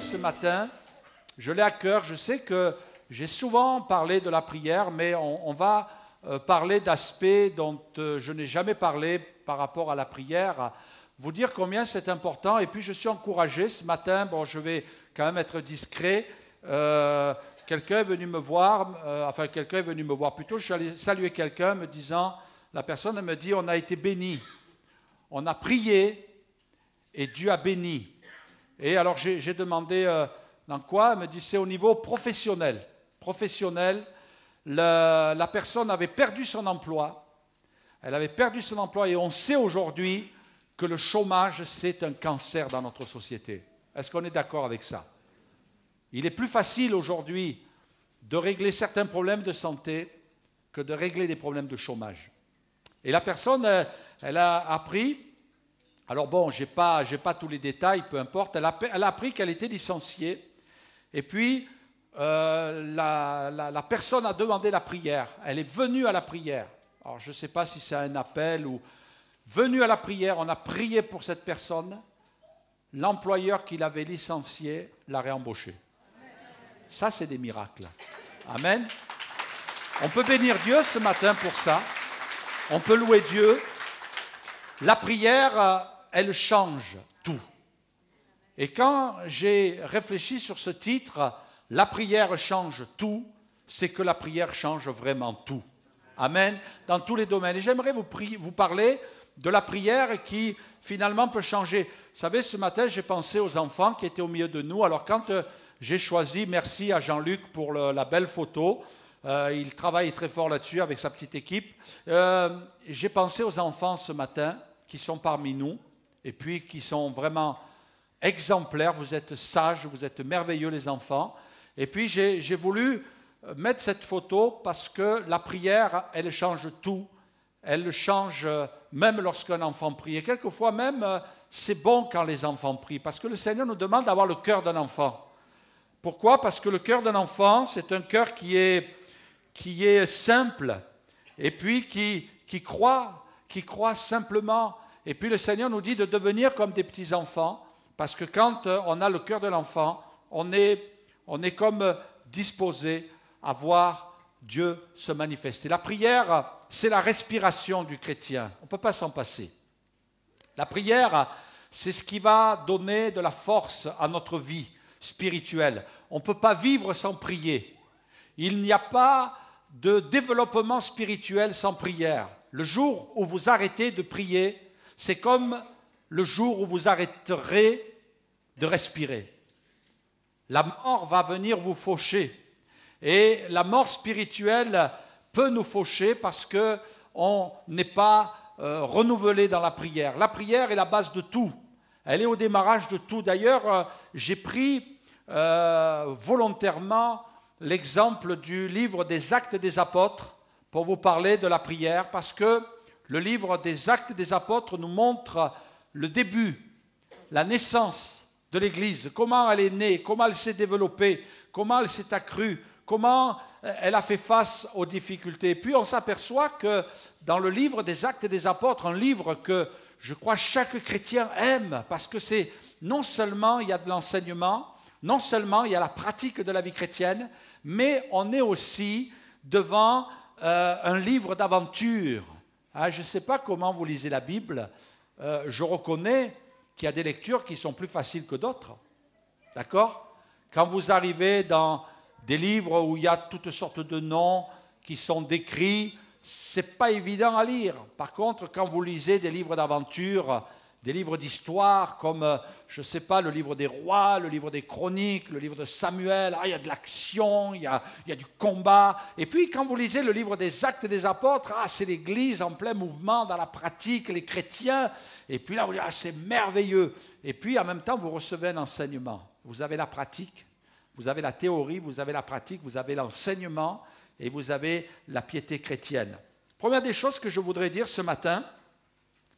ce matin, je l'ai à cœur, je sais que j'ai souvent parlé de la prière, mais on, va euh, parler d'aspects dont euh, je n'ai jamais parlé par rapport à la prière, vous dire combien c'est important. Et puis je suis encouragé ce matin, bon, je vais quand même être discret. Euh, quelqu'un est venu me voir, enfin quelqu'un est venu me voir plutôt, je suis allé saluer quelqu'un me disant, la personne me dit, on a été béni, on a prié et Dieu a béni. Et alors j'ai demandé euh, dans quoi Elle me dit c'est au niveau professionnel. Professionnel, la, personne avait perdu son emploi. Elle avait perdu son emploi et on sait aujourd'hui que le chômage, c'est un cancer dans notre société. Est-ce qu'on est, d'accord avec ça? Il est plus facile aujourd'hui de régler certains problèmes de santé que de régler des problèmes de chômage. Et la personne, elle a appris alors bon, je n'ai pas, pas, tous les détails, peu importe. Elle a, appris qu'elle était licenciée. Et puis, euh, la, personne a demandé la prière. Elle est venue à la prière. Alors je ne sais pas si c'est un appel ou... Venue à la prière, on a prié pour cette personne. L'employeur qui l'avait licenciée l'a réembauché. Ça, c'est des miracles. Amen. On peut bénir Dieu ce matin pour ça. On peut louer Dieu. La prière elle change tout. Et quand j'ai réfléchi sur ce titre, La prière change tout, c'est que la prière change vraiment tout. Amen. Dans tous les domaines. Et j'aimerais vous, parler de la prière qui finalement peut changer. Vous savez, ce matin, j'ai pensé aux enfants qui étaient au milieu de nous. Alors quand euh, j'ai choisi, merci à Jean-Luc pour la belle photo, euh, il travaille très fort là-dessus avec sa petite équipe. Euh, j'ai pensé aux enfants ce matin qui sont parmi nous et puis qui sont vraiment exemplaires. Vous êtes sages, vous êtes merveilleux les enfants. Et puis j'ai voulu euh, mettre cette photo parce que la prière, elle change tout. Elle change euh, même lorsqu'un enfant prie. Et quelquefois même, euh, c'est bon quand les enfants prient, parce que le Seigneur nous demande d'avoir le cœur d'un enfant. Pourquoi? Parce que le cœur d'un enfant, c'est un cœur qui est, qui est simple, et puis qui, qui croit, qui croit simplement et puis le Seigneur nous dit de devenir comme des petits-enfants, parce que quand euh, on a le cœur de l'enfant, on est, on est comme euh, disposé à voir Dieu se manifester. La prière, c'est la respiration du chrétien. On ne peut pas s'en passer. La prière, c'est ce qui va donner de la force à notre vie spirituelle. On ne peut pas vivre sans prier. Il n'y a pas de développement spirituel sans prière. Le jour où vous arrêtez de prier, c'est comme le jour où vous arrêterez de respirer. La mort va venir vous faucher. Et la mort spirituelle peut nous faucher parce qu'on n'est pas euh, renouvelé dans la prière. La prière est la base de tout. Elle est au démarrage de tout. D'ailleurs, euh, j'ai pris euh, volontairement l'exemple du livre des actes des apôtres pour vous parler de la prière parce que le livre des actes des apôtres nous montre le début, la naissance de l'Église, comment elle est née, comment elle s'est développée, comment elle s'est accrue, comment elle a fait face aux difficultés. Puis on s'aperçoit que dans le livre des actes des apôtres, un livre que je crois chaque chrétien aime, parce que c'est non seulement il y a de l'enseignement, non seulement il y a la pratique de la vie chrétienne, mais on est aussi devant euh, un livre d'aventure, ah, je ne sais pas comment vous lisez la Bible. Euh, je reconnais qu'il y a des lectures qui sont plus faciles que d'autres. D'accord? Quand vous arrivez dans des livres où il y a toutes sortes de noms qui sont décrits, c'est pas évident à lire. Par contre, quand vous lisez des livres d'aventure, des livres d'histoire comme, euh, je ne sais pas, le livre des rois, le livre des chroniques, le livre de Samuel. Ah, il y a de l'action, il, y a, du combat. Et puis quand vous lisez le livre des actes des apôtres, ah, c'est l'Église en plein mouvement dans la pratique, les chrétiens. Et puis là, vous dites, ah, c'est merveilleux. Et puis en même temps, vous recevez un enseignement. Vous avez la pratique, vous avez la théorie, vous avez la pratique, vous avez l'enseignement et vous avez la piété chrétienne. Première des choses que je voudrais dire ce matin,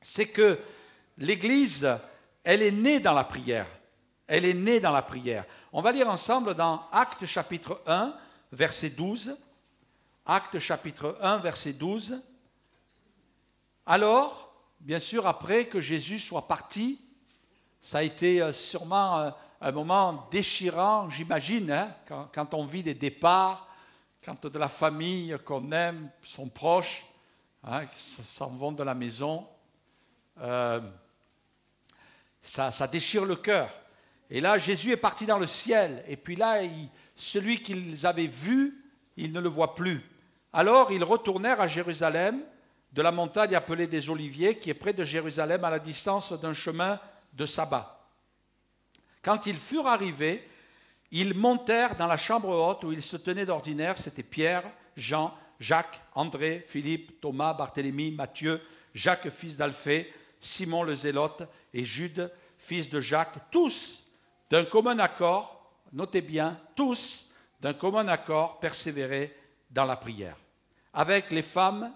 c'est que l'Église, elle est née dans la prière. Elle est née dans la prière. On va lire ensemble dans Actes chapitre 1, verset 12. Actes chapitre 1, verset 12. Alors, bien sûr, après que Jésus soit parti, ça a été euh, sûrement euh, un moment déchirant, j'imagine, hein, quand, on vit des départs, quand de la famille qu'on aime sont proches, hein, s'en vont de la maison. Euh, ça, déchire le cœur. Et là, Jésus est parti dans le ciel. Et puis là, celui qu'ils avaient vu, ils ne le voient plus. Alors, ils retournèrent à Jérusalem, de la montagne appelée des Oliviers, qui est près de Jérusalem, à la distance d'un chemin de sabbat. Quand ils furent arrivés, ils montèrent dans la chambre haute où ils se tenaient d'ordinaire. C'était Pierre, Jean, Jacques, André, Philippe, Thomas, Barthélemy, Matthieu, Jacques, fils d'Alphée, Simon le Zélote et Jude, fils de Jacques, tous d'un commun accord, notez bien, tous d'un commun accord persévéraient dans la prière, avec les femmes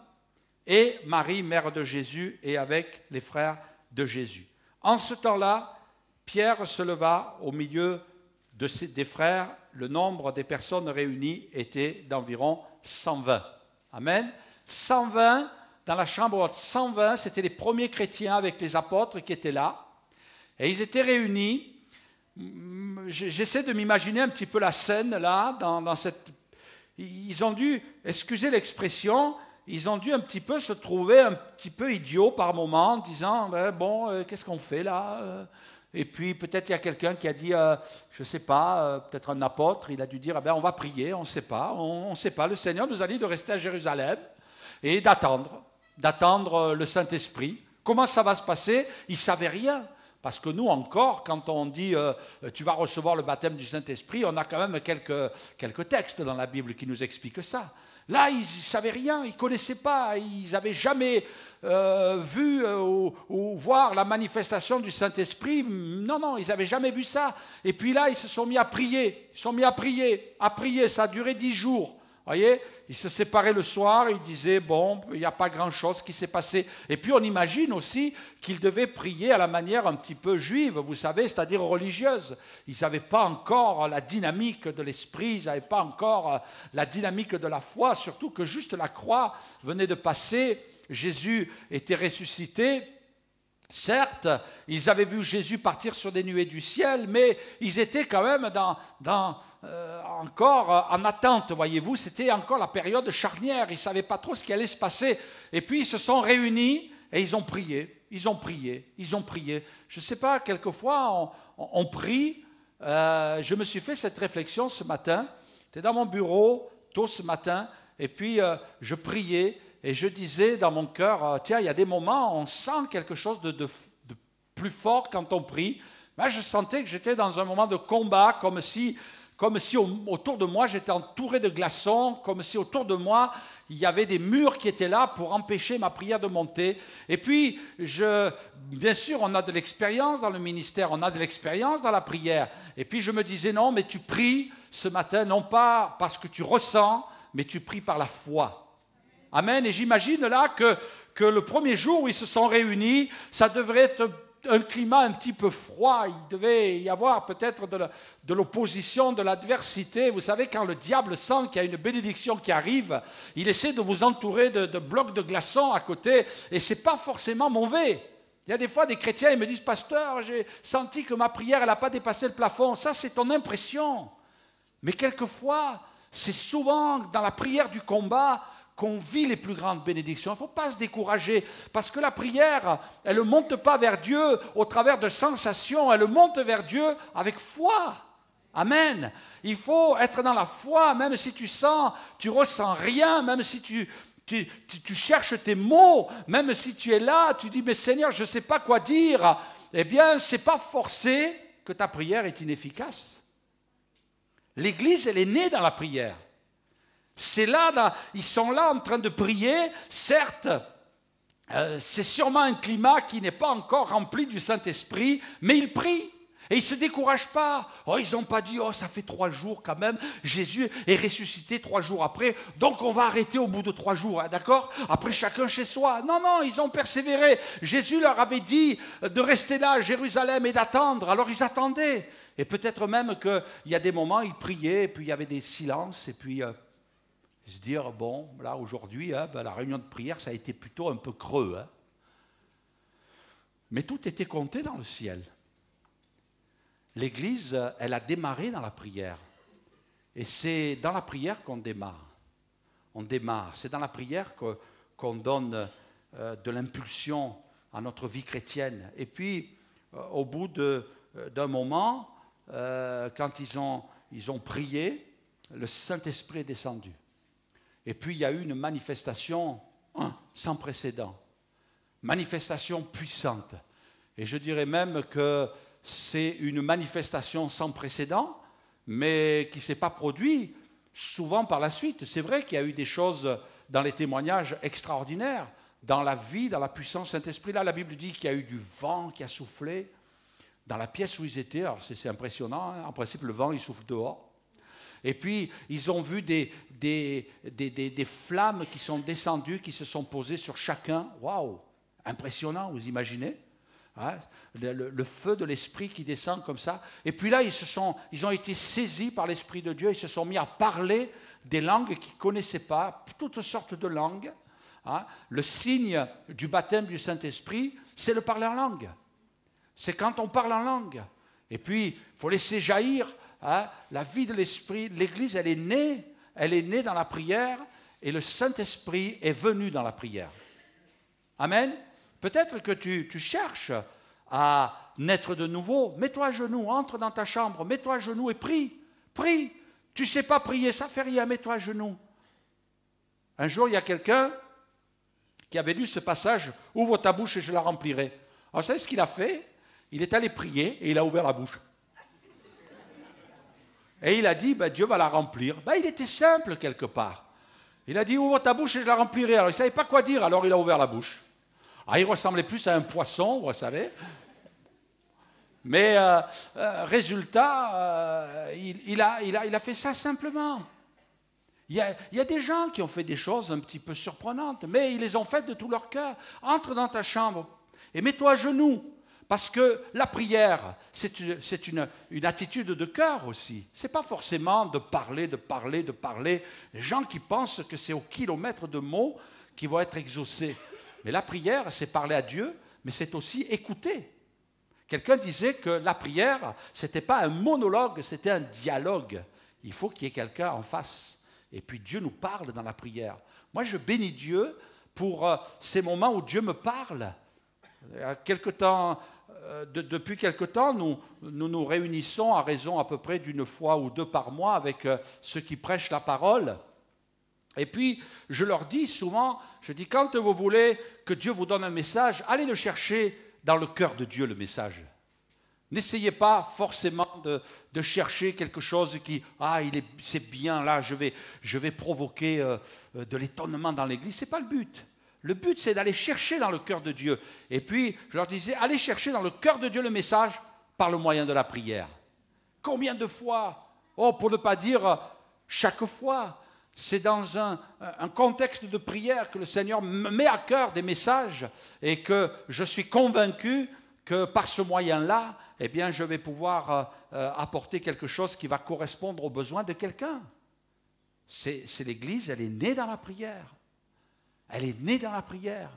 et Marie, mère de Jésus, et avec les frères de Jésus. En ce temps-là, Pierre se leva au milieu de ses, des frères. Le nombre des personnes réunies était d'environ 120. Amen. 120 dans la chambre haute. 120, c'était les premiers chrétiens avec les apôtres qui étaient là. Et ils étaient réunis. J'essaie de m'imaginer un petit peu la scène là, dans, cette. Ils ont dû, excusez l'expression, ils ont dû un petit peu se trouver un petit peu idiots par moment, en disant Bon, euh, qu'est-ce qu'on fait là euh, Et puis peut-être il y a quelqu'un qui a dit euh, Je ne sais pas, peut-être un apôtre, il a dû dire ah ben, On va prier, on ne sait pas, on ne sait pas. Le Seigneur nous a dit de rester à Jérusalem et d'attendre, d'attendre le Saint-Esprit. Comment ça va se passer? Ils ne savaient rien. Parce que nous encore, quand on dit tu vas recevoir le baptême du Saint-Esprit, on a quand même quelques, textes dans la Bible qui nous expliquent ça. Là, ils ne savaient rien, ils ne connaissaient pas, ils n'avaient jamais euh, vu euh, ou, voir la manifestation du Saint-Esprit. Non, non, ils n'avaient jamais vu ça. Et puis là, ils se sont mis à prier, ils se sont mis à prier, à prier. Ça a duré dix jours voyez, ils se séparaient le soir, ils disaient, bon, il n'y a pas grand-chose qui s'est passé. Et puis on imagine aussi qu'ils devaient prier à la manière un petit peu juive, vous savez, c'est-à-dire religieuse. Ils n'avaient pas encore la dynamique de l'esprit, ils n'avaient pas encore euh, la dynamique de la foi, surtout que juste la croix venait de passer, Jésus était ressuscité, Certes, ils avaient vu Jésus partir sur des nuées du ciel, mais ils étaient quand même dans, euh, encore en attente, voyez-vous. C'était encore la période charnière. Ils ne savaient pas trop ce qui allait se passer. Et puis ils se sont réunis et ils ont prié. Ils ont prié. Ils ont prié. Je ne sais pas, quelquefois on, prie. Euh, je me suis fait cette réflexion ce matin. J'étais dans mon bureau tôt ce matin et puis euh, je priais et je disais dans mon cœur, euh, tiens, il y a des moments où on sent quelque chose de, plus fort quand on prie. Mais je sentais que j'étais dans un moment de combat, comme si, comme si autour de moi j'étais entouré de glaçons, comme si autour de moi il y avait des murs qui étaient là pour empêcher ma prière de monter. Et puis, je, bien sûr, on a de l'expérience dans le ministère, on a de l'expérience dans la prière. Et puis je me disais, non, mais tu pries ce matin, non pas parce que tu ressens, mais tu pries par la foi. Amen. Et j'imagine là que, que le premier jour où ils se sont réunis, ça devrait être un climat un petit peu froid. Il devait y avoir peut-être de l'opposition, de l'adversité. Vous savez, quand le diable sent qu'il y a une bénédiction qui arrive, il essaie de vous entourer de, blocs de glaçons à côté, et ce n'est pas forcément mauvais. Il y a des fois des chrétiens, ils me disent, pasteur, j'ai senti que ma prière, elle n'a pas dépassé le plafond. Ça, c'est ton impression. Mais quelquefois, c'est souvent dans la prière du combat, qu'on vit les plus grandes bénédictions. Il ne faut pas se décourager, parce que la prière, elle ne monte pas vers Dieu au travers de sensations, elle monte vers Dieu avec foi. Amen. Il faut être dans la foi, même si tu sens, tu ressens rien, même si tu, tu, tu, cherches tes mots, même si tu es là, tu dis, mais Seigneur, je ne sais pas quoi dire. Eh bien, ce n'est pas forcé que ta prière est inefficace. L'Église, elle est née dans la prière. C'est là, ils sont là en train de prier. Certes, euh, c'est sûrement un climat qui n'est pas encore rempli du Saint-Esprit, mais ils prient. Et ils ne se découragent pas. Oh, ils n'ont pas dit, oh, ça fait trois jours quand même, Jésus est ressuscité trois jours après, donc on va arrêter au bout de trois jours, hein, d'accord? Après chacun chez soi. Non, non, ils ont persévéré. Jésus leur avait dit de rester là à Jérusalem et d'attendre, alors ils attendaient. Et peut-être même qu'il y a des moments, ils priaient, et puis il y avait des silences, et puis... Euh, se dire, bon, là aujourd'hui, hein, ben, la réunion de prière, ça a été plutôt un peu creux. Hein. Mais tout était compté dans le ciel. l'Église, elle a démarré dans la prière. Et c'est dans la prière qu'on démarre. On démarre. C'est dans la prière qu'on donne euh, de l'impulsion à notre vie chrétienne. Et puis, euh, au bout euh, d'un moment, quand ils ont, ils ont prié, le Saint-Esprit est descendu. Et puis, il y a eu une manifestation hein, sans précédent. Manifestation puissante. Et je dirais même que c'est une manifestation sans précédent, mais qui ne s'est pas produite souvent par la suite. C'est vrai qu'il y a eu des choses dans les témoignages extraordinaires, dans la vie, dans la puissance Saint-Esprit. Là, la Bible dit qu'il y a eu du vent qui a soufflé dans la pièce où ils étaient. Alors, c'est impressionnant. Hein. En principe, le vent, il souffle dehors. Et puis, ils ont vu des, des, des, des, flammes qui sont descendues, qui se sont posées sur chacun. Waouh Impressionnant, vous imaginez? Hein? le, feu de l'Esprit qui descend comme ça. Et puis là, ils, se sont, ils ont été saisis par l'Esprit de Dieu, ils se sont mis à parler des langues qu'ils ne connaissaient pas, toutes sortes de langues. Hein. Le signe du baptême du Saint-Esprit, c'est le parler en langue. C'est quand on parle en langue. Et puis, il faut laisser jaillir hein, la vie de l'Esprit. L'Église, elle est née, elle est née dans la prière, et le Saint-Esprit est venu dans la prière. Amen. Peut-être que tu, cherches à naître de nouveau, mets-toi à genoux, entre dans ta chambre, mets-toi à genoux et prie. Prie. Tu sais pas prier, ça fait rien, mets-toi à genoux. Un jour, il y a quelqu'un qui avait lu ce passage Ouvre ta bouche et je la remplirai. Alors, vous ce qu'il a fait? Il est allé prier et il a ouvert la bouche. Et il a dit ben, Dieu va la remplir. Ben, il était simple quelque part. Il a dit Ouvre ta bouche et je la remplirai. Alors, il ne savait pas quoi dire, alors il a ouvert la bouche. Ah, il ressemblait plus à un poisson, vous savez. Mais euh, euh, résultat, euh, il, a, fait ça simplement. Il y, a, il y, a, des gens qui ont fait des choses un petit peu surprenantes, mais ils les ont faites de tout leur cœur. Entre dans ta chambre et mets-toi à genoux. Parce que la prière, c'est une, attitude de cœur aussi. Ce n'est pas forcément de parler, de parler, de parler. Les gens qui pensent que c'est au kilomètre de mots qui vont être exaucés. Mais la prière, c'est parler à Dieu, mais c'est aussi écouter. Quelqu'un disait que la prière, ce n'était pas un monologue, c'était un dialogue. Il faut qu'il y ait quelqu'un en face. Et puis Dieu nous parle dans la prière. Moi, je bénis Dieu pour euh, ces moments où Dieu me parle. Quelque temps, euh, depuis quelque temps, nous, nous, réunissons à raison à peu près d'une fois ou deux par mois avec euh, ceux qui prêchent la parole. Et puis, je leur dis souvent, je dis, quand vous voulez que Dieu vous donne un message, allez le chercher dans le cœur de Dieu, le message. N'essayez pas forcément de, chercher quelque chose qui, ah, il est, c'est bien là, je vais, je vais provoquer euh, de l'étonnement dans l'Église. Ce n'est pas le but. Le but, c'est d'aller chercher dans le cœur de Dieu. Et puis, je leur disais, allez chercher dans le cœur de Dieu le message par le moyen de la prière. Combien de fois Oh, pour ne pas dire chaque fois. C'est dans un, contexte de prière que le Seigneur me met à cœur des messages et que je suis convaincu que par ce moyen-là, eh bien, je vais pouvoir euh, euh, apporter quelque chose qui va correspondre aux besoins de quelqu'un. C'est l'Église, elle est née dans la prière. Elle est née dans la prière.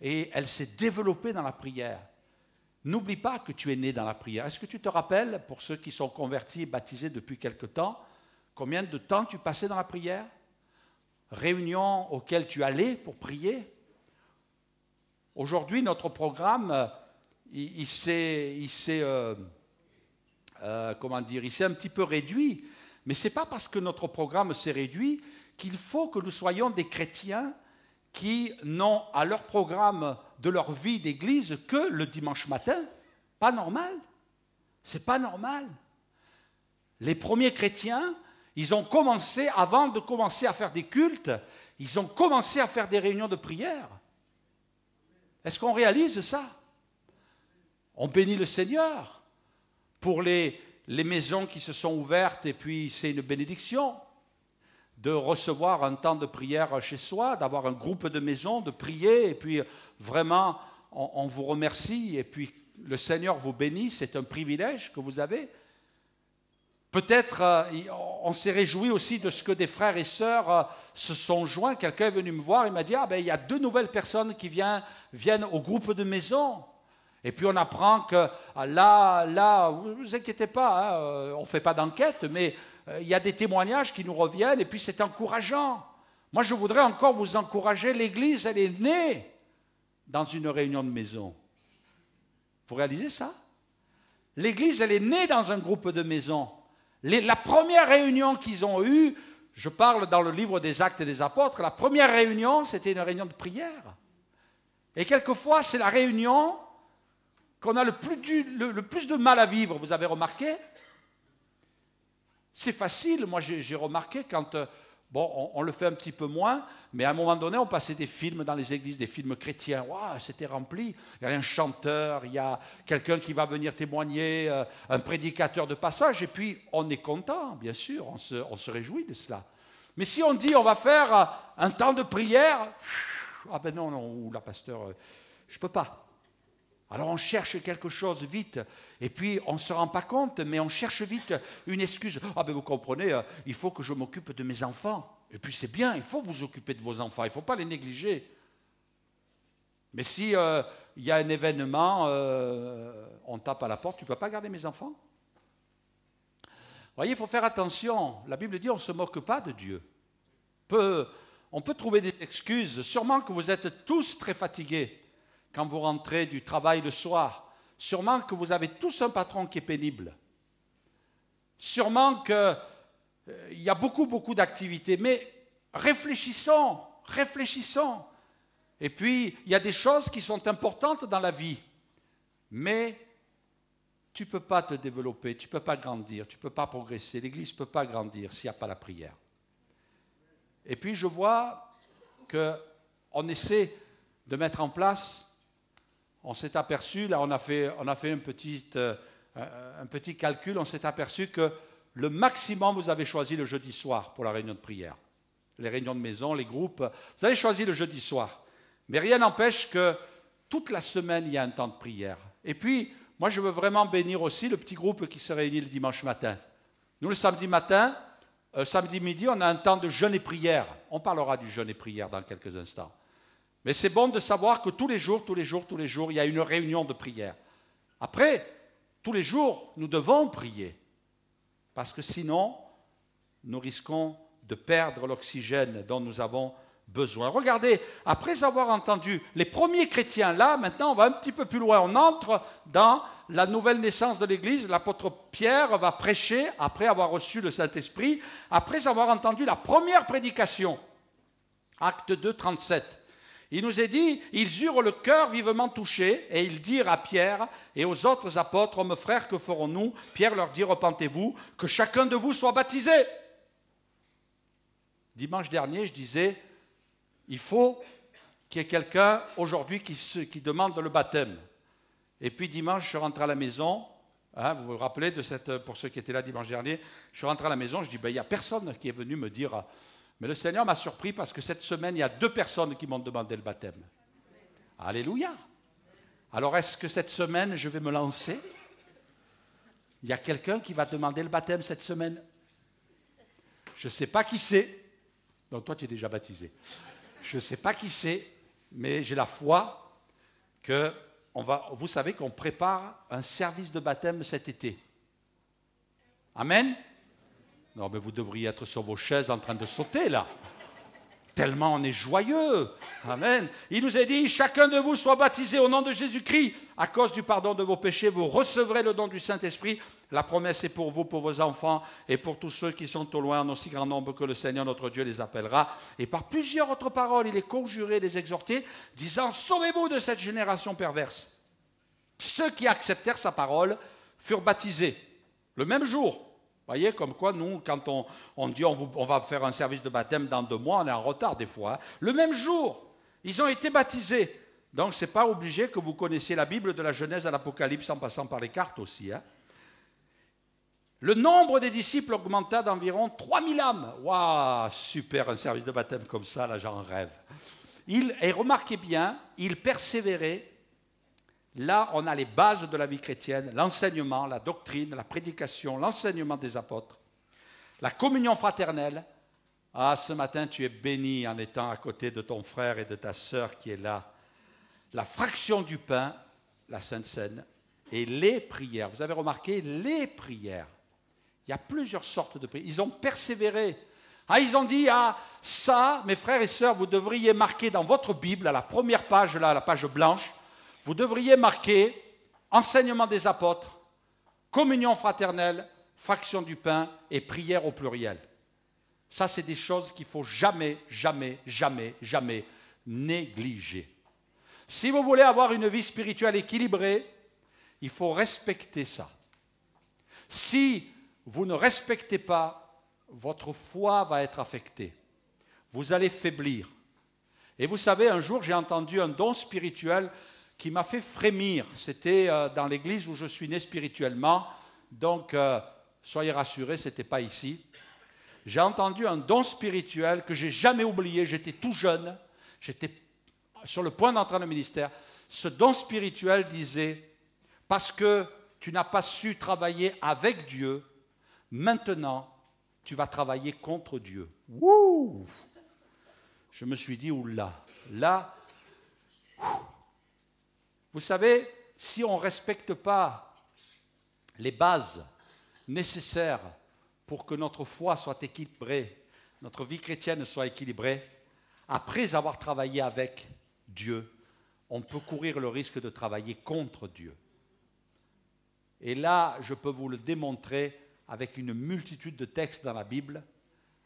Et elle s'est développée dans la prière. N'oublie pas que tu es né dans la prière. Est-ce que tu te rappelles, pour ceux qui sont convertis et baptisés depuis quelque temps, Combien de temps tu passais dans la prière? Réunions auxquelles tu allais pour prier? Aujourd'hui, notre programme, euh, il, euh, euh, il s'est un petit peu réduit. Mais ce n'est pas parce que notre programme s'est réduit qu'il faut que nous soyons des chrétiens qui n'ont à leur programme de leur vie d'église que le dimanche matin. Pas normal. C'est pas normal. Les premiers chrétiens, ils ont commencé, avant de commencer à faire des cultes, ils ont commencé à faire des réunions de prière. Est-ce qu'on réalise ça? On bénit le Seigneur pour les, les maisons qui se sont ouvertes et puis c'est une bénédiction de recevoir un temps de prière chez soi, d'avoir un groupe de maisons, de prier et puis vraiment on, vous remercie et puis le Seigneur vous bénit, c'est un privilège que vous avez. Peut-être euh, on s'est réjoui aussi de ce que des frères et sœurs euh, se sont joints. Quelqu'un est venu me voir et m'a dit Ah, ben, il y a deux nouvelles personnes qui viennent, viennent au groupe de maison. Et puis on apprend que ah, là, là, vous vous inquiétez pas, hein, euh, on ne fait pas d'enquête, mais il y a des témoignages qui nous reviennent et puis c'est encourageant. Moi, je voudrais encore vous encourager. L'Église, elle est née dans une réunion de maison. Vous réalisez ça? L'Église, elle est née dans un groupe de maison. la première réunion qu'ils ont eue, je parle dans le livre des Actes des Apôtres, la première réunion, c'était une réunion de prière. Et quelquefois, c'est la réunion qu'on a le plus, de mal à vivre. Vous avez remarqué? C'est facile, moi j'ai remarqué quand, euh, bon, on, le fait un petit peu moins, mais à un moment donné, on passait des films dans les églises, des films chrétiens. Waouh, c'était rempli. Il y a un chanteur, il y a quelqu'un qui va venir témoigner, euh, un prédicateur de passage, et puis on est content, bien sûr, on se, réjouit de cela. Mais si on dit on va faire euh, un temps de prière, ah ben non, non, ou la pasteur, je ne peux pas. Alors on cherche quelque chose vite, et puis on ne se rend pas compte, mais on cherche vite une excuse. Ah ben vous comprenez, euh, il faut que je m'occupe de mes enfants. Et puis c'est bien, il faut vous occuper de vos enfants, il ne faut pas les négliger. Mais si euh, il y a un événement, on tape à la porte, tu ne peux pas garder mes enfants? Voyez, il faut faire attention. La Bible dit on ne se moque pas de Dieu. Peu, on peut trouver des excuses. Sûrement que vous êtes tous très fatigués quand vous rentrez du travail le soir. Sûrement que vous avez tous un patron qui est pénible. Sûrement qu'il euh, y a beaucoup, beaucoup d'activités. Mais réfléchissons, réfléchissons. Et puis, il y a des choses qui sont importantes dans la vie. Mais tu ne peux pas te développer, tu ne peux pas grandir, tu ne peux pas progresser. L'Église ne peut pas grandir s'il n'y a pas la prière. Et puis je vois qu'on essaie de mettre en place, on s'est aperçu, là on a fait, on a fait un, petit, euh, un petit calcul, on s'est aperçu que le maximum, vous avez choisi le jeudi soir pour la réunion de prière. Les réunions de maison, les groupes, vous avez choisi le jeudi soir. Mais rien n'empêche que toute la semaine, il y a un temps de prière. Et puis, moi, je veux vraiment bénir aussi le petit groupe qui se réunit le dimanche matin. Nous, le samedi matin, euh, samedi midi, on a un temps de jeûne et prière. On parlera du jeûne et prière dans quelques instants. Mais c'est bon de savoir que tous les jours, tous les jours, tous les jours, il y a une réunion de prière. Après, tous les jours, nous devons prier. Parce que sinon, nous risquons de perdre l'oxygène dont nous avons besoin. Regardez, après avoir entendu les premiers chrétiens là, maintenant on va un petit peu plus loin, on entre dans la nouvelle naissance de l'Église. L'apôtre Pierre va prêcher après avoir reçu le Saint-Esprit, après avoir entendu la première prédication. Acte 2, 37. Il nous est dit, ils eurent le cœur vivement touché, et ils dirent à Pierre et aux autres apôtres, hommes frères, que ferons-nous? Pierre leur dit, repentez-vous, que chacun de vous soit baptisé. Dimanche dernier, je disais, il faut qu'il y ait quelqu'un aujourd'hui qui, demande le baptême. Et puis dimanche, je suis rentré à la maison. Hein, vous vous rappelez de cette, pour ceux qui étaient là dimanche dernier, je suis rentré à la maison, je dis, ben, il n'y a personne qui est venu me dire, mais le Seigneur m'a surpris parce que cette semaine, il y a deux personnes qui m'ont demandé le baptême. Alléluia. Alors est-ce que cette semaine, je vais me lancer? Il y a quelqu'un qui va demander le baptême cette semaine? Je ne sais pas qui c'est. Donc toi, tu es déjà baptisé. Je ne sais pas qui c'est, mais j'ai la foi que vous savez qu'on prépare un service de baptême cet été. Amen Non, mais vous devriez être sur vos chaises en train de sauter là. Tellement on est joyeux. Amen. Il nous est dit, chacun de vous soit baptisé au nom de Jésus-Christ. À cause du pardon de vos péchés, vous recevrez le don du Saint-Esprit. La promesse est pour vous, pour vos enfants et pour tous ceux qui sont au loin, en aussi grand nombre que le Seigneur notre Dieu les appellera. Et par plusieurs autres paroles, il est conjuré, les exhortés, disant Sauvez-vous de cette génération perverse. Ceux qui acceptèrent sa parole furent baptisés le même jour. Voyez, comme quoi, nous, quand on, dit on, va faire un service de baptême dans deux mois, on est en retard des fois. Hein. Le même jour, ils ont été baptisés. Donc, ce n'est pas obligé que vous connaissiez la Bible de la Genèse à l'Apocalypse en passant par les cartes aussi. Hein. Le nombre des disciples augmenta d'environ 3000 âmes. Waouh, super, un service de baptême comme ça, là j'en rêve. Il, et remarquez bien, il persévérait. Là, on a les bases de la vie chrétienne, l'enseignement, la doctrine, la prédication, l'enseignement des apôtres, la communion fraternelle. Ah, ce matin, tu es béni en étant à côté de ton frère et de ta sœur qui est là. La fraction du pain la Sainte Seine et les prières. Vous avez remarqué les prières. Il y a plusieurs sortes de prières. Ils ont persévéré. Ah, ils ont dit, ah, ça, mes frères et sœurs, vous devriez marquer dans votre Bible, à la première page, là, à la page blanche, vous devriez marquer enseignement des apôtres, communion fraternelle, fraction du pain et prière au pluriel. Ça, c'est des choses qu'il faut jamais, jamais, jamais, jamais négliger. Si vous voulez avoir une vie spirituelle équilibrée, il faut respecter ça. Si vous ne respectez pas, votre foi va être affectée. Vous allez faiblir. Et vous savez, un jour, j'ai entendu un don spirituel qui m'a fait frémir. C'était euh, dans l'église où je suis né spirituellement. Donc, euh, soyez rassurés, ce n'était pas ici. J'ai entendu un don spirituel que j'ai jamais oublié. J'étais tout jeune. J'étais sur le point d'entrer dans le ministère. Ce don spirituel disait parce que tu n'as pas su travailler avec Dieu, maintenant tu vas travailler contre Dieu. Wouh Je me suis dit, oula, là, vous savez, si on ne respecte pas les bases nécessaires pour que notre foi soit équilibrée, notre vie chrétienne soit équilibrée, après avoir travaillé avec Dieu, on peut courir le risque de travailler contre Dieu. Et là, je peux vous le démontrer avec une multitude de textes dans la Bible,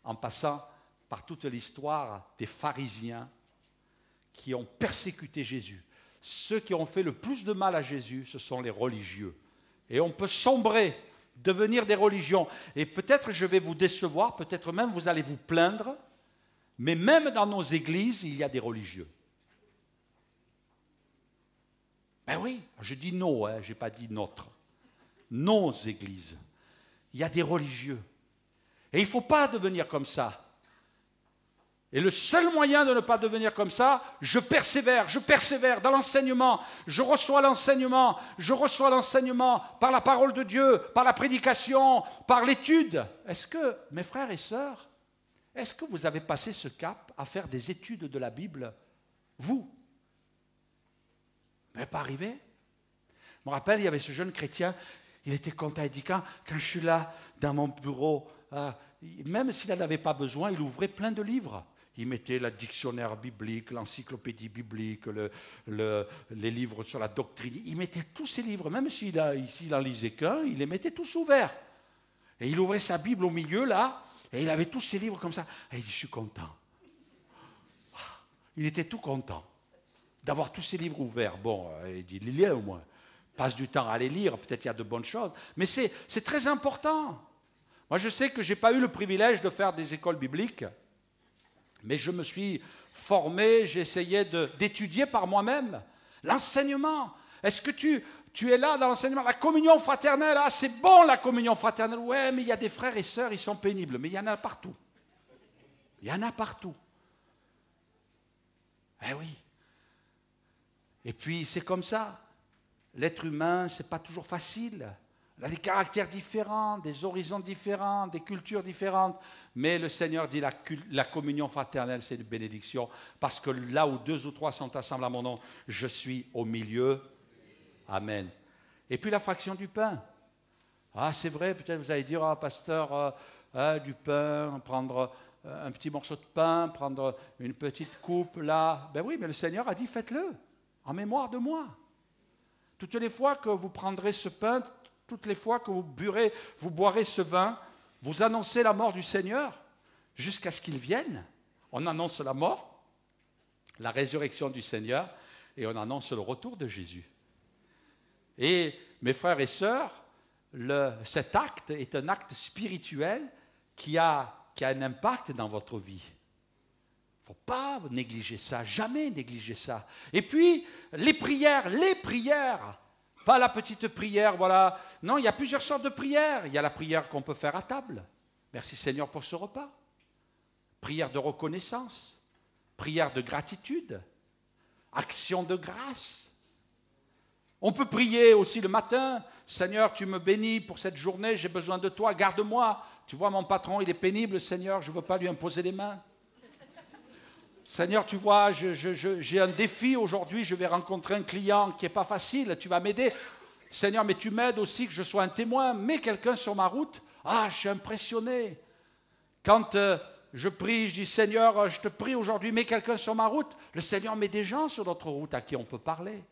en passant par toute l'histoire des pharisiens qui ont persécuté Jésus. Ceux qui ont fait le plus de mal à Jésus, ce sont les religieux. Et on peut sombrer, devenir des religions. Et peut-être je vais vous décevoir, peut-être même vous allez vous plaindre, mais même dans nos églises, il y a des religieux. Ben oui, je dis non, hein, je n'ai pas dit notre nos églises. Il y a des religieux. Et il ne faut pas devenir comme ça. Et le seul moyen de ne pas devenir comme ça, je persévère, je persévère dans l'enseignement, je reçois l'enseignement, je reçois l'enseignement par la parole de Dieu, par la prédication, par l'étude. Est-ce que, mes frères et sœurs, est-ce que vous avez passé ce cap à faire des études de la Bible, vous? Mais pas arrivé Je me rappelle, il y avait ce jeune chrétien, il était content. Il dit quand, je suis là dans mon bureau, euh, même s'il n'en avait pas besoin, il ouvrait plein de livres. Il mettait le dictionnaire biblique, l'encyclopédie biblique, les livres sur la doctrine. Il mettait tous ces livres, même s'il n'en lisait qu'un, il les mettait tous ouverts. Et il ouvrait sa Bible au milieu, là, et il avait tous ces livres comme ça. Et il dit, je suis content. Il était tout content d'avoir tous ces livres ouverts. Bon, euh, il dit, a au moins passe du temps à les lire, peut-être il y a de bonnes choses, mais c'est très important. Moi, je sais que je n'ai pas eu le privilège de faire des écoles bibliques, mais je me suis formé, essayé d'étudier par moi-même l'enseignement. Est-ce que tu, es là dans l'enseignement? La communion fraternelle, ah, c'est bon la communion fraternelle. Ouais, mais il y a des frères et sœurs, ils sont pénibles, mais il y en a partout. Il y en a partout. Eh oui. Et puis, c'est comme ça. L'être humain, ce n'est pas toujours facile. Des caractères différents, des horizons différents, des cultures différentes. Mais le Seigneur dit la, communion fraternelle, c'est une bénédiction. Parce que là où deux ou trois sont assemblés à mon nom, je suis au milieu. Amen. Et puis la fraction du pain. Ah, c'est vrai, peut-être vous allez dire, ah, pasteur, euh, hein, du pain, prendre euh, un petit morceau de pain, prendre une petite coupe là. Ben oui, mais le Seigneur a dit, faites-le, en mémoire de moi. Toutes les fois que vous prendrez ce pain, toutes les fois que vous burez, vous boirez ce vin, vous annoncez la mort du Seigneur jusqu'à ce qu'il vienne. On annonce la mort, la résurrection du Seigneur, et on annonce le retour de Jésus. Et mes frères et sœurs, cet acte est un acte spirituel qui a, qui a un impact dans votre vie. Il ne faut pas négliger ça, jamais négliger ça. Et puis, les prières, les prières. Pas la petite prière, voilà. Non, il y a plusieurs sortes de prières. Il y a la prière qu'on peut faire à table. Merci Seigneur pour ce repas. Prière de reconnaissance. Prière de gratitude. Action de grâce. On peut prier aussi le matin. Seigneur, tu me bénis pour cette journée, j'ai besoin de toi, garde-moi. Tu vois, mon patron, il est pénible, Seigneur, je ne veux pas lui imposer les mains. Seigneur, tu vois, j'ai un défi aujourd'hui, je vais rencontrer un client qui n'est pas facile, tu vas m'aider. Seigneur, mais tu m'aides aussi que je sois un témoin, mets quelqu'un sur ma route. Ah, je suis impressionné. Quand euh, je prie, je dis Seigneur, je te prie aujourd'hui, mets quelqu'un sur ma route. Le Seigneur met des gens sur notre route à qui on peut parler.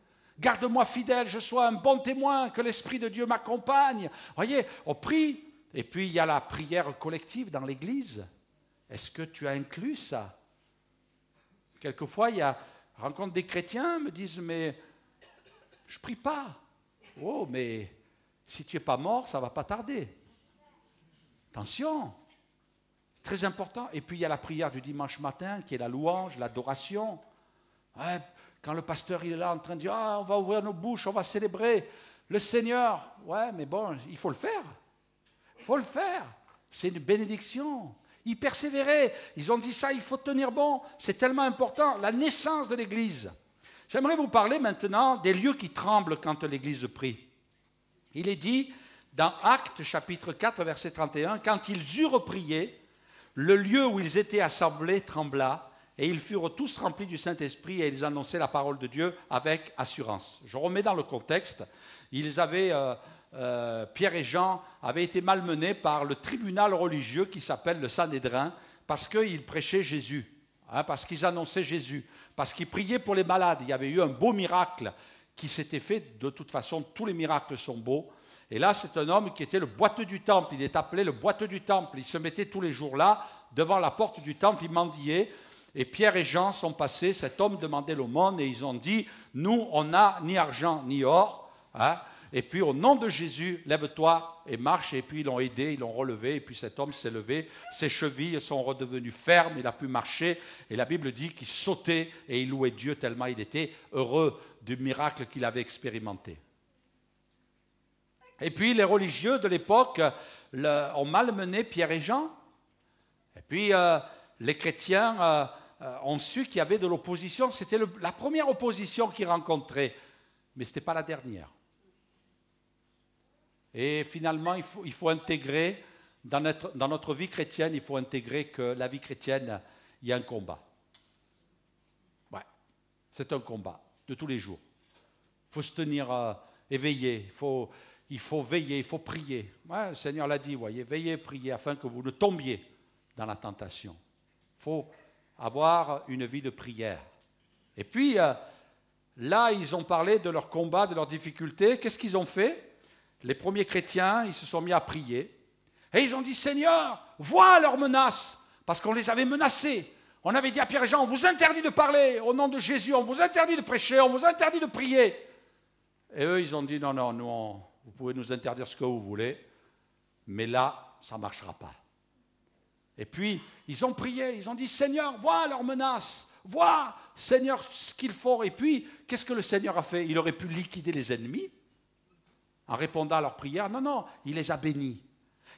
Garde-moi fidèle, je sois un bon témoin, que l'Esprit de Dieu m'accompagne. Voyez, on prie. Et puis il y a la prière collective dans l'Église. Est-ce que tu as inclus ça? Quelquefois, il y a rencontre des chrétiens me disent mais je prie pas. Oh, mais si tu n'es pas mort, ça va pas tarder. Attention, très important. Et puis il y a la prière du dimanche matin, qui est la louange, l'adoration. quand le pasteur il est là en train de dire ah, on va ouvrir nos bouches, on va célébrer le Seigneur. Ouais, mais bon, il faut le faire. Il faut le faire. C'est une bénédiction. Ils persévéraient. Ils ont dit ça, il faut tenir bon. C'est tellement important. La naissance de l'Église. J'aimerais vous parler maintenant des lieux qui tremblent quand l'Église prie. Il est dit dans Actes chapitre 4 verset 31, quand ils eurent prié, le lieu où ils étaient assemblés trembla, et ils furent tous remplis du Saint-Esprit, et ils annonçaient la parole de Dieu avec assurance. Je remets dans le contexte, ils avaient, euh, euh, Pierre et Jean avaient été malmenés par le tribunal religieux qui s'appelle le Sanhédrin, parce qu'ils prêchaient Jésus, hein, parce qu'ils annonçaient Jésus, parce qu'ils priaient pour les malades. Il y avait eu un beau miracle qui s'était fait, de toute façon, tous les miracles sont beaux, et là, c'est un homme qui était le boiteux du temple. Il est appelé le boiteux du temple. Il se mettait tous les jours là, devant la porte du temple, il mendiait. Et Pierre et Jean sont passés. Cet homme demandait l'aumône et ils ont dit Nous, on n'a ni argent ni or. Hein. Et puis, au nom de Jésus, lève-toi et marche. Et puis, ils l'ont aidé, ils l'ont relevé. Et puis, cet homme s'est levé. Ses chevilles sont redevenues fermes. Il a pu marcher. Et la Bible dit qu'il sautait et il louait Dieu tellement il était heureux du miracle qu'il avait expérimenté. Et puis les religieux de l'époque ont malmené Pierre et Jean. Et puis euh, les chrétiens euh, euh, ont su qu'il y avait de l'opposition. C'était la première opposition qu'ils rencontraient, mais ce n'était pas la dernière. Et finalement, il faut, intégrer, dans notre, vie chrétienne, il faut intégrer que la vie chrétienne, il y a un combat. Ouais, c'est un combat de tous les jours. Il faut se tenir éveillé, il faut, il faut veiller, il faut prier. le Seigneur l'a dit, voyez, veillez, priez afin que vous ne tombiez dans la tentation. Il faut avoir une vie de prière. Et puis, euh, là, ils ont parlé de leur combat, de leurs difficultés. Qu'est-ce qu'ils ont fait? Les premiers chrétiens, ils se sont mis à prier. Et ils ont dit, Seigneur, vois leurs menaces, parce qu'on les avait menacés. On avait dit à Pierre et Jean, on vous interdit de parler au nom de Jésus, on vous interdit de prêcher, on vous interdit de prier. Et eux, ils ont dit, non, non, nous, vous pouvez nous interdire ce que vous voulez, mais là, ça ne marchera pas. Et puis, ils ont prié, ils ont dit, Seigneur, vois leurs menaces, vois, Seigneur, ce qu'ils font. Et puis, qu'est-ce que le Seigneur a fait? Il aurait pu liquider les ennemis en répondant à leurs prières. Non, non, il les a bénis,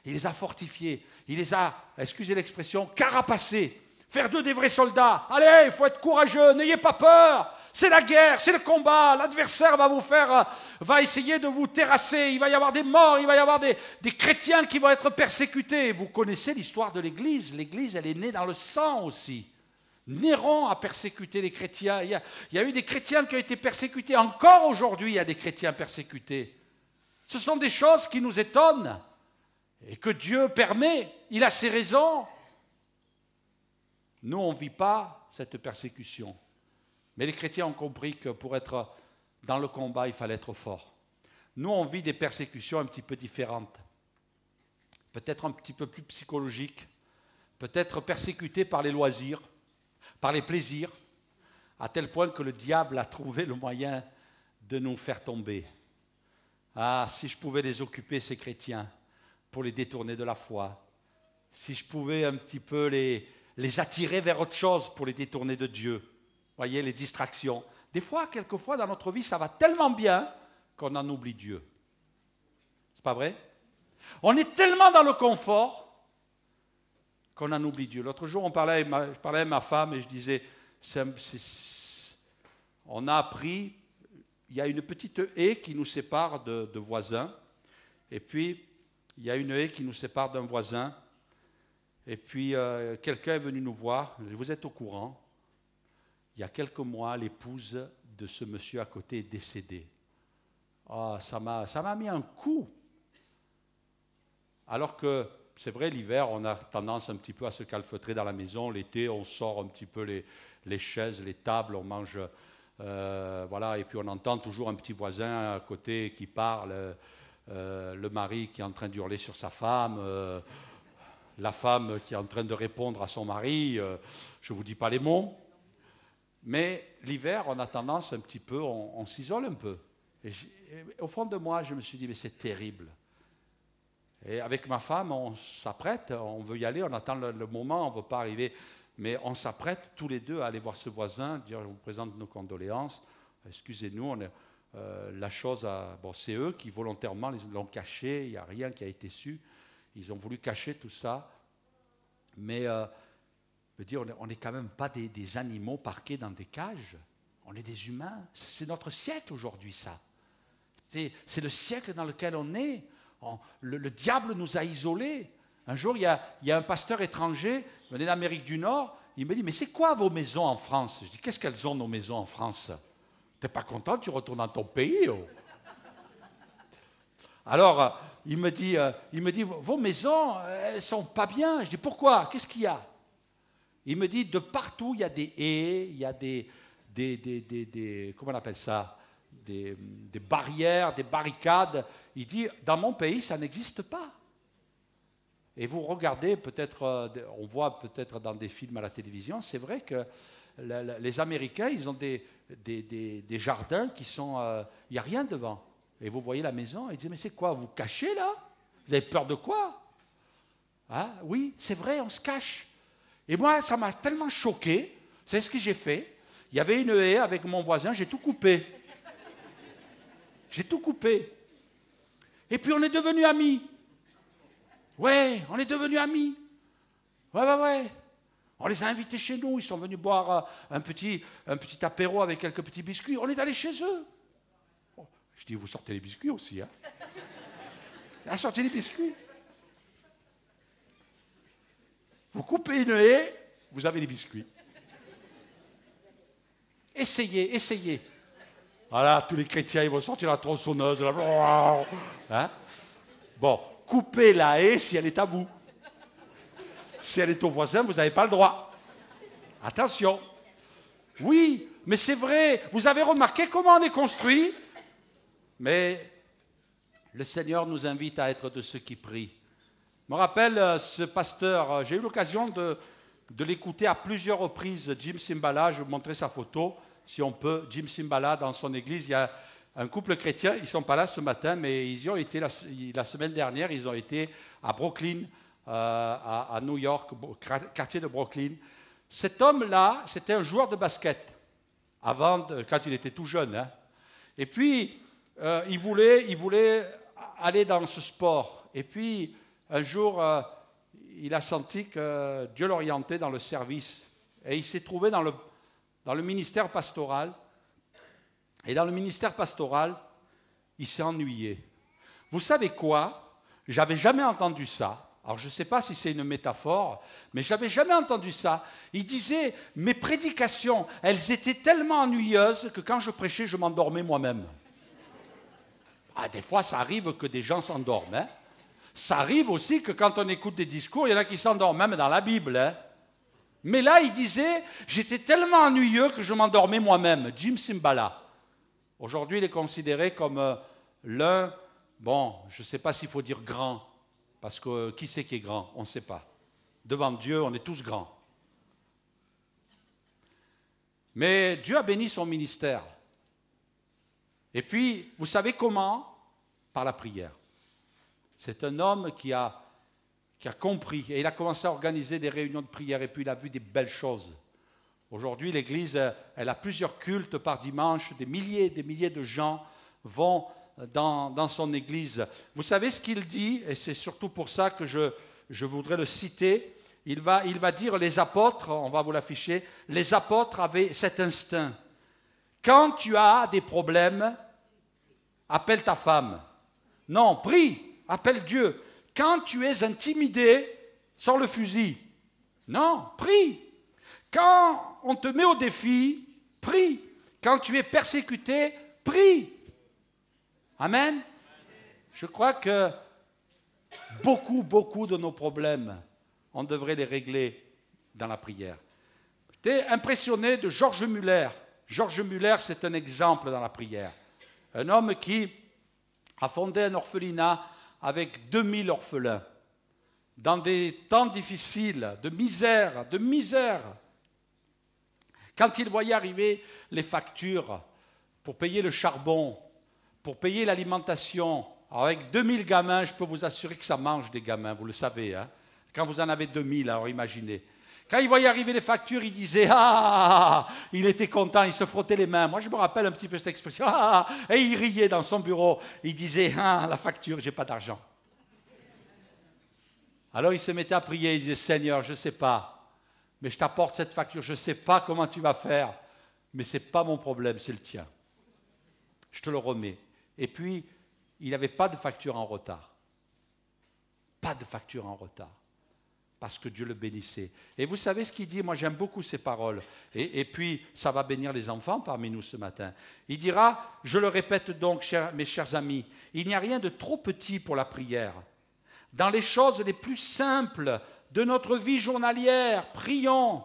il les a fortifiés, il les a, excusez l'expression, carapacés. Faire d'eux des vrais soldats. Allez, il faut être courageux, n'ayez pas peur. C'est la guerre, c'est le combat. L'adversaire va vous faire, euh, va essayer de vous terrasser. Il va y avoir des morts, il va y avoir des, chrétiens qui vont être persécutés. Vous connaissez l'histoire de l'Église. L'Église, elle est née dans le sang aussi. Néron a persécuté les chrétiens. Il y, a, il y a eu des chrétiens qui ont été persécutés. Encore aujourd'hui, il y a des chrétiens persécutés. Ce sont des choses qui nous étonnent et que Dieu permet. Il a ses raisons. Nous, on ne vit pas cette persécution. Mais les chrétiens ont compris que pour être dans le combat, il fallait être fort. Nous, on vit des persécutions un petit peu différentes, peut-être un petit peu plus psychologiques, peut-être persécutés par les loisirs, par les plaisirs, à tel point que le diable a trouvé le moyen de nous faire tomber. Ah, si je pouvais les occuper, ces chrétiens, pour les détourner de la foi, si je pouvais un petit peu les, les attirer vers autre chose pour les détourner de Dieu, voyez, les distractions. Des fois, quelquefois, dans notre vie, ça va tellement bien qu'on en oublie Dieu. C'est pas vrai? On est tellement dans le confort qu'on en oublie Dieu. L'autre jour, on parlait je parlais avec ma femme et je disais, on a appris, il y a une petite haie qui nous sépare de, voisins, et puis il y a une haie qui nous sépare d'un voisin, et puis euh, quelqu'un est venu nous voir, vous êtes au courant, il y a quelques mois, l'épouse de ce monsieur à côté est décédée. Ah, ça m'a mis un coup. Alors que c'est vrai, l'hiver, on a tendance un petit peu à se calfeutrer dans la maison. L'été, on sort un petit peu les, les chaises, les tables, on mange. Euh, voilà, et puis on entend toujours un petit voisin à côté qui parle, euh, le mari qui est en train d'hurler sur sa femme, euh, la femme qui est en train de répondre à son mari. je ne vous dis pas les mots. Mais l'hiver, on a tendance un petit peu, on, s'isole un peu. Et, au fond de moi, je me suis dit, mais c'est terrible. Et avec ma femme, on s'apprête, on veut y aller, on attend le, moment, on ne veut pas arriver. Mais on s'apprête tous les deux à aller voir ce voisin, dire, je vous présente nos condoléances, excusez-nous, euh, la chose, bon, c'est eux qui volontairement l'ont caché, il n'y a rien qui a été su. Ils ont voulu cacher tout ça. Mais euh, dire, on n'est quand même pas des, animaux parqués dans des cages. On est des humains. C'est notre siècle aujourd'hui, ça. C'est le siècle dans lequel on est. le, diable nous a isolés. Un jour, il y a, un pasteur étranger, venait d'Amérique du Nord, il me dit, mais c'est quoi vos maisons en France? Je dis, qu'est-ce qu'elles ont nos maisons en France? T'es pas content, tu retournes dans ton pays. Oh. Alors, il me dit, euh, il me dit, vos maisons, elles sont pas bien. Je dis, pourquoi? Qu'est-ce qu'il y a? Il me dit, de partout, il y a des haies, il y a des, des comment on appelle ça? Des, barrières, des barricades. Il dit, dans mon pays, ça n'existe pas. Et vous regardez peut-être, euh, on voit peut-être dans des films à la télévision, c'est vrai que les Américains, ils ont des, des, jardins qui sont... Euh, il n'y a rien devant. Et vous voyez la maison, et il dit, mais c'est quoi Vous cachez là? Vous avez peur de quoi? Hein? Oui, c'est vrai, on se cache. Et moi, ça m'a tellement choqué, c'est ce que j'ai fait. Il y avait une haie avec mon voisin, j'ai tout coupé. J'ai tout coupé. Et puis on est devenus amis. Ouais, on est devenus amis. Ouais, ouais, ouais. On les a invités chez nous, ils sont venus boire euh, un petit, un petit apéro avec quelques petits biscuits. On est allé chez eux. Je dis, vous sortez les biscuits aussi. Hein a sorti les biscuits. Vous coupez une haie, vous avez des biscuits. Essayez, essayez. Voilà, tous les chrétiens, ils vont sortir la tronçonneuse. Hein? Bon, coupez la haie si elle est à vous. Si elle est au voisin, vous n'avez pas le droit. Attention. Oui, mais c'est vrai. Vous avez remarqué comment on est construit? Mais le Seigneur nous invite à être de ceux qui prient. Je me rappelle euh, ce pasteur, euh, j'ai eu l'occasion de, l'écouter à plusieurs reprises, Jim Simbala, je vais vous montrer sa photo, si on peut. Jim Simbala, dans son église, il y a un couple chrétien, ils ne sont pas là ce matin, mais ils y ont été la, semaine dernière, ils ont été à Brooklyn, euh, à, New York, quartier de Brooklyn. Cet homme-là, c'était un joueur de basket, avant quand il était tout jeune. Hein. Et puis, il, voulait, il voulait aller dans ce sport. Et puis, un jour, euh, il a senti que Dieu l'orientait dans le service. Et il s'est trouvé dans le ministère pastoral. Et dans le ministère pastoral, il s'est ennuyé. Vous savez quoi? J'avais jamais entendu ça. Alors je ne sais pas si c'est une métaphore, mais j'avais jamais entendu ça. Il disait, mes prédications, elles étaient tellement ennuyeuses que quand je prêchais, je m'endormais moi-même. Ah, des fois, ça arrive que des gens s'endorment. Hein ça arrive aussi que quand on écoute des discours, il y en a qui s'endorment, même dans la Bible. Hein. Mais là, il disait, j'étais tellement ennuyeux que je m'endormais moi-même. Jim Simbala. Aujourd'hui, il est considéré comme euh, l'un, bon, je ne sais pas s'il faut dire grand, parce que euh, qui c'est qui est grand? On ne sait pas. Devant Dieu, on est tous grands. Mais Dieu a béni son ministère. Et puis, vous savez comment? Par la prière. C'est un homme qui a, qui a compris et il a commencé à organiser des réunions de prière et puis il a vu des belles choses. Aujourd'hui, l'Église, elle a plusieurs cultes par dimanche, des milliers et des milliers de gens vont dans, dans son Église. Vous savez ce qu'il dit, et c'est surtout pour ça que je, je voudrais le citer. Il va, il va dire, les apôtres, on va vous l'afficher, les apôtres avaient cet instinct. Quand tu as des problèmes, appelle ta femme. Non, prie appelle Dieu. Quand tu es intimidé, sors le fusil. Non, prie. Quand on te met au défi, prie. Quand tu es persécuté, prie. Amen. Je crois que beaucoup, beaucoup de nos problèmes, on devrait les régler dans la prière. J'étais impressionné de Georges Muller. Georges Muller, c'est un exemple dans la prière. Un homme qui a fondé un orphelinat avec 2000 orphelins dans des temps difficiles, de misère, de misère. Quand il voyait arriver les factures pour payer le charbon, pour payer l'alimentation, avec 2000 gamins, je peux vous assurer que ça mange des gamins, vous le savez. Hein. Quand vous en avez 2000, alors imaginez. Quand il voyait arriver les factures, il disait Ah Il était content, il se frottait les mains. Moi, je me rappelle un petit peu cette expression. Ah Et il riait dans son bureau. Il disait Ah, la facture, j'ai pas d'argent. Alors il se mettait à prier. Il disait Seigneur, je ne sais pas, mais je t'apporte cette facture. Je ne sais pas comment tu vas faire, mais ce n'est pas mon problème, c'est le tien. Je te le remets. Et puis, il n'avait pas de facture en retard. Pas de facture en retard parce que Dieu le bénissait. Et vous savez ce qu'il dit Moi j'aime beaucoup ces paroles. Et, puis ça va bénir les enfants parmi nous ce matin. Il dira, je le répète donc, mes chers amis, il n'y a rien de trop petit pour la prière. Dans les choses les plus simples de notre vie journalière, prions.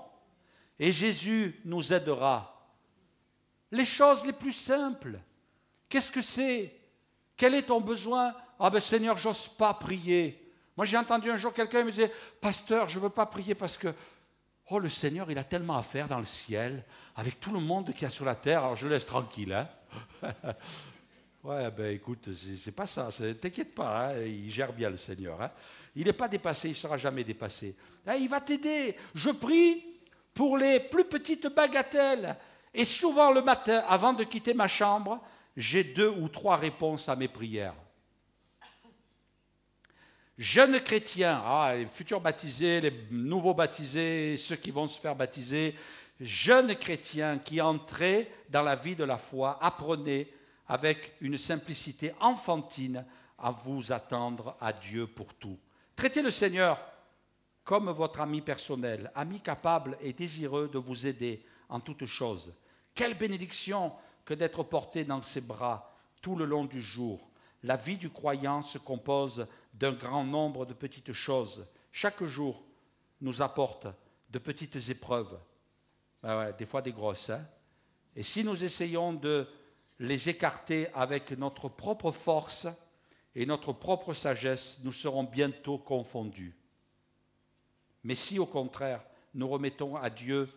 Et Jésus nous aidera. Les choses les plus simples. Qu'est-ce que c'est? Quel est ton besoin? Ah ben Seigneur, j'ose pas prier. Moi, j'ai entendu un jour quelqu'un me dire Pasteur, je ne veux pas prier parce que, oh, le Seigneur, il a tellement à faire dans le ciel, avec tout le monde qu'il y a sur la terre, alors je laisse tranquille. Hein ouais, ben écoute, c'est pas ça, t'inquiète pas, hein, il gère bien le Seigneur. Hein il n'est pas dépassé, il ne sera jamais dépassé. il va t'aider. Je prie pour les plus petites bagatelles. Et souvent le matin, avant de quitter ma chambre, j'ai deux ou trois réponses à mes prières. Jeunes chrétiens, ah, les futurs baptisés, les nouveaux baptisés, ceux qui vont se faire baptiser, jeunes chrétiens qui entrez dans la vie de la foi, apprenez avec une simplicité enfantine à vous attendre à Dieu pour tout. Traitez le Seigneur comme votre ami personnel, ami capable et désireux de vous aider en toutes choses. Quelle bénédiction que d'être porté dans ses bras tout le long du jour. La vie du croyant se compose d'un grand nombre de petites choses. Chaque jour nous apporte de petites épreuves, ah des fois des grosses. Hein. Et si nous essayons de les écarter avec notre propre force et notre propre sagesse, nous serons bientôt confondus. Mais si au contraire nous remettons à Dieu,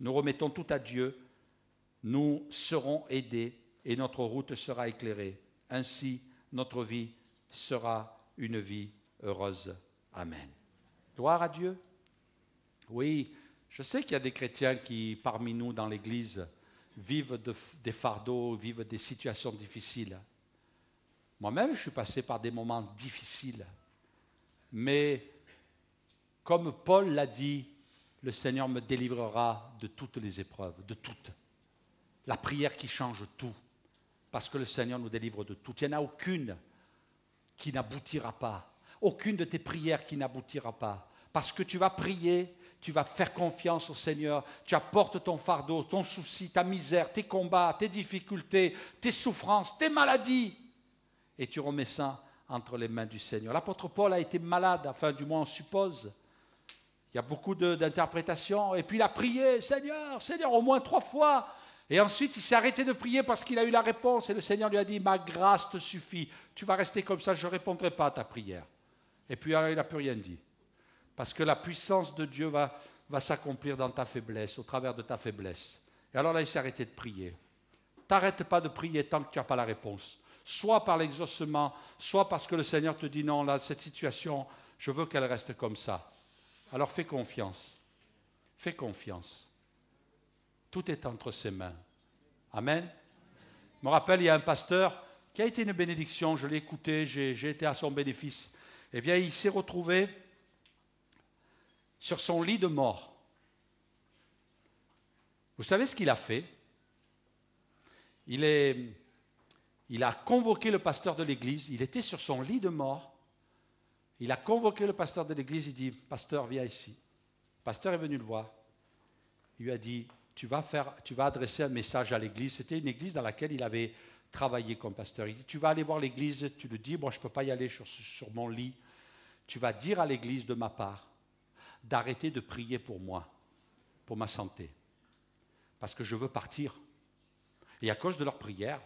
nous remettons tout à Dieu, nous serons aidés et notre route sera éclairée. Ainsi, notre vie sera une vie heureuse. Amen. Gloire à Dieu. Oui, je sais qu'il y a des chrétiens qui, parmi nous dans l'Église, vivent des fardeaux, vivent des situations difficiles. Moi-même, je suis passé par des moments difficiles. Mais comme Paul l'a dit, le Seigneur me délivrera de toutes les épreuves, de toutes. La prière qui change tout, parce que le Seigneur nous délivre de tout. Il n'y en a aucune qui n'aboutira pas. Aucune de tes prières qui n'aboutira pas. Parce que tu vas prier, tu vas faire confiance au Seigneur, tu apportes ton fardeau, ton souci, ta misère, tes combats, tes difficultés, tes souffrances, tes maladies, et tu remets ça entre les mains du Seigneur. L'apôtre Paul a été malade, enfin du moins on suppose. Il y a beaucoup d'interprétations, et puis il a prié, Seigneur, Seigneur, au moins trois fois. Et ensuite, il s'est arrêté de prier parce qu'il a eu la réponse et le Seigneur lui a dit, ma grâce te suffit. Tu vas rester comme ça, je ne répondrai pas à ta prière. Et puis alors, il n'a plus rien dit. Parce que la puissance de Dieu va, s'accomplir dans ta faiblesse, au travers de ta faiblesse. Et alors là, il s'est arrêté de prier. T'arrêtes pas de prier tant que tu n'as pas la réponse. Soit par l'exaucement, soit parce que le Seigneur te dit non, là, cette situation, je veux qu'elle reste comme ça. Alors fais confiance. Fais confiance. Tout est entre ses mains. Amen. Je me rappelle, il y a un pasteur qui a été une bénédiction, je l'ai écouté, j'ai été à son bénéfice. Eh bien, il s'est retrouvé sur son lit de mort. Vous savez ce qu'il a fait? Il, est, il a convoqué le pasteur de l'église, il était sur son lit de mort. Il a convoqué le pasteur de l'église, il dit, pasteur, viens ici. Le pasteur est venu le voir. il lui a dit, tu vas, faire, tu vas adresser un message à l'église. C'était une église dans laquelle il avait travaillé comme pasteur. Il dit, tu vas aller voir l'église, tu le dis, moi je ne peux pas y aller sur, sur mon lit. Tu vas dire à l'église de ma part d'arrêter de prier pour moi, pour ma santé, parce que je veux partir. Et à cause de leur prière,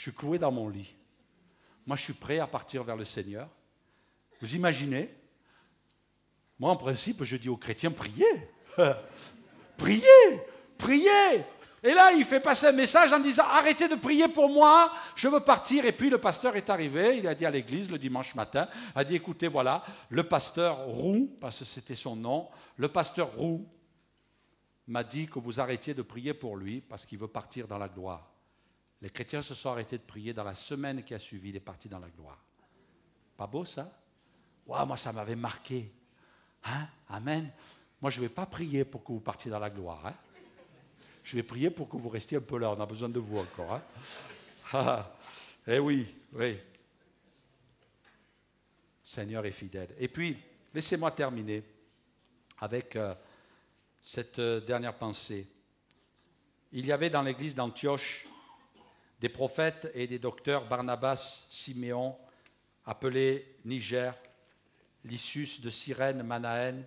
je suis cloué dans mon lit. Moi, je suis prêt à partir vers le Seigneur. Vous imaginez? Moi, en principe, je dis aux chrétiens, priez. priez, priez. Et là, il fait passer un message en disant, arrêtez de prier pour moi, je veux partir. Et puis le pasteur est arrivé, il a dit à l'église le dimanche matin, a dit, écoutez, voilà, le pasteur Roux, parce que c'était son nom, le pasteur Roux m'a dit que vous arrêtiez de prier pour lui parce qu'il veut partir dans la gloire. Les chrétiens se sont arrêtés de prier dans la semaine qui a suivi, il est dans la gloire. Pas beau ça? Moi, ça m'avait marqué. Hein? Amen. Moi, je ne vais pas prier pour que vous partiez dans la gloire. Hein je vais prier pour que vous restiez un peu là. On a besoin de vous encore. Hein ah, eh oui, oui. Seigneur est fidèle. Et puis, laissez-moi terminer avec euh, cette euh, dernière pensée. Il y avait dans l'église d'Antioche des prophètes et des docteurs Barnabas, Siméon, appelé Niger, Lysus de Cyrène, Manaën,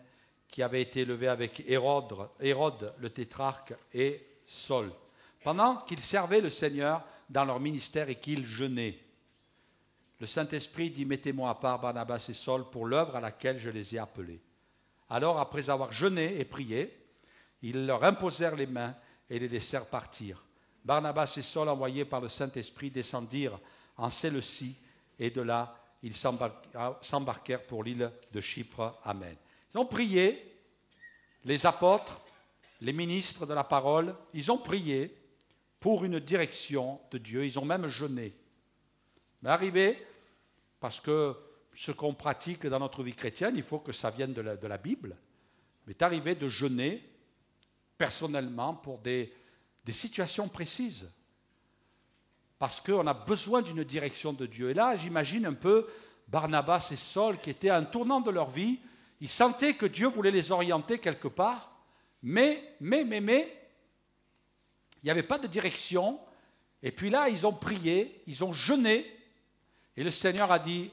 qui avait été élevé avec Hérode, Hérode le tétrarque et Saul, pendant qu'ils servaient le Seigneur dans leur ministère et qu'ils jeûnaient. Le Saint-Esprit dit, mettez-moi à part Barnabas et Saul pour l'œuvre à laquelle je les ai appelés. Alors, après avoir jeûné et prié, ils leur imposèrent les mains et les laissèrent partir. Barnabas et Saul, envoyés par le Saint-Esprit, descendirent en Séleucie, et de là, ils s'embarquèrent pour l'île de Chypre. Amen. Ils ont prié, les apôtres, les ministres de la parole, ils ont prié pour une direction de Dieu, ils ont même jeûné. Mais arrivé, parce que ce qu'on pratique dans notre vie chrétienne, il faut que ça vienne de la, Bible, mais arrivé de jeûner personnellement pour des, des situations précises. Parce qu'on a besoin d'une direction de Dieu. Et là, j'imagine un peu Barnabas et Saul qui étaient à un tournant de leur vie. Ils sentaient que Dieu voulait les orienter quelque part. Mais, mais, mais, mais, il n'y avait pas de direction. Et puis là, ils ont prié, ils ont jeûné. Et le Seigneur a dit,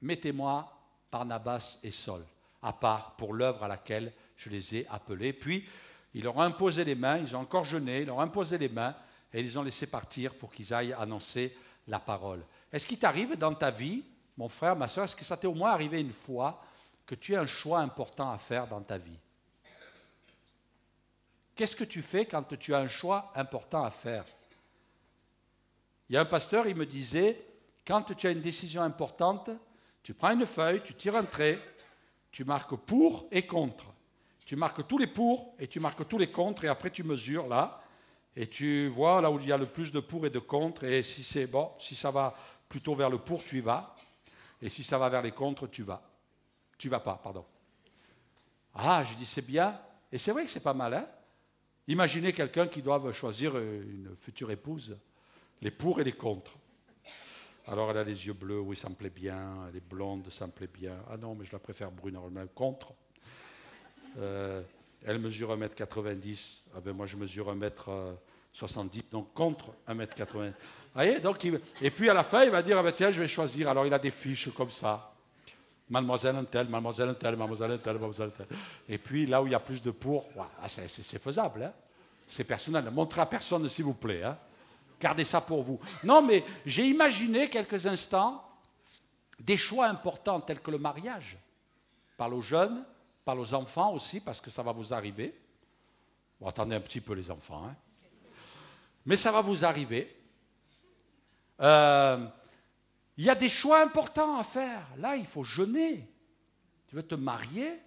mettez-moi Barnabas et Saul à part pour l'œuvre à laquelle je les ai appelés. Puis, ils leur ont imposé les mains, ils ont encore jeûné, ils leur ont imposé les mains et ils les ont laissés partir pour qu'ils aillent annoncer la parole. Est-ce qu'il t'arrive dans ta vie, mon frère, ma soeur, est-ce que ça t'est au moins arrivé une fois que tu as un choix important à faire dans ta vie? Qu'est-ce que tu fais quand tu as un choix important à faire? Il y a un pasteur, il me disait, quand tu as une décision importante, tu prends une feuille, tu tires un trait, tu marques pour et contre tu marques tous les pour et tu marques tous les contre et après tu mesures là et tu vois là où il y a le plus de pour et de contre et si c'est bon, si ça va plutôt vers le pour, tu y vas et si ça va vers les contre, tu vas. Tu vas pas, pardon. Ah, je dis c'est bien et c'est vrai que c'est pas mal. Hein Imaginez quelqu'un qui doit choisir une future épouse, les pour et les contre. Alors elle a les yeux bleus, oui, ça me plaît bien. Elle est blonde, ça me plaît bien. Ah non, mais je la préfère brune, alors contre. Euh, elle mesure 1m90, ah ben moi je mesure 1m70, donc contre 1m80. Voyez, donc et puis à la fin, il va dire, ah ben tiens, je vais choisir. Alors il a des fiches comme ça. Mademoiselle un tel, mademoiselle un tel, mademoiselle un tel, mademoiselle un tel. Et puis là où il y a plus de pour, ah, c'est faisable. Hein. c'est personnel. Montrez à personne, s'il vous plaît. Hein. Gardez ça pour vous. Non, mais j'ai imaginé quelques instants des choix importants tels que le mariage. Parle aux jeunes, parle aux enfants aussi, parce que ça va vous arriver. Attendez un petit peu les enfants. Hein. Mais ça va vous arriver. Euh, il y a des choix importants à faire. Là, il faut jeûner. Tu veux te marier?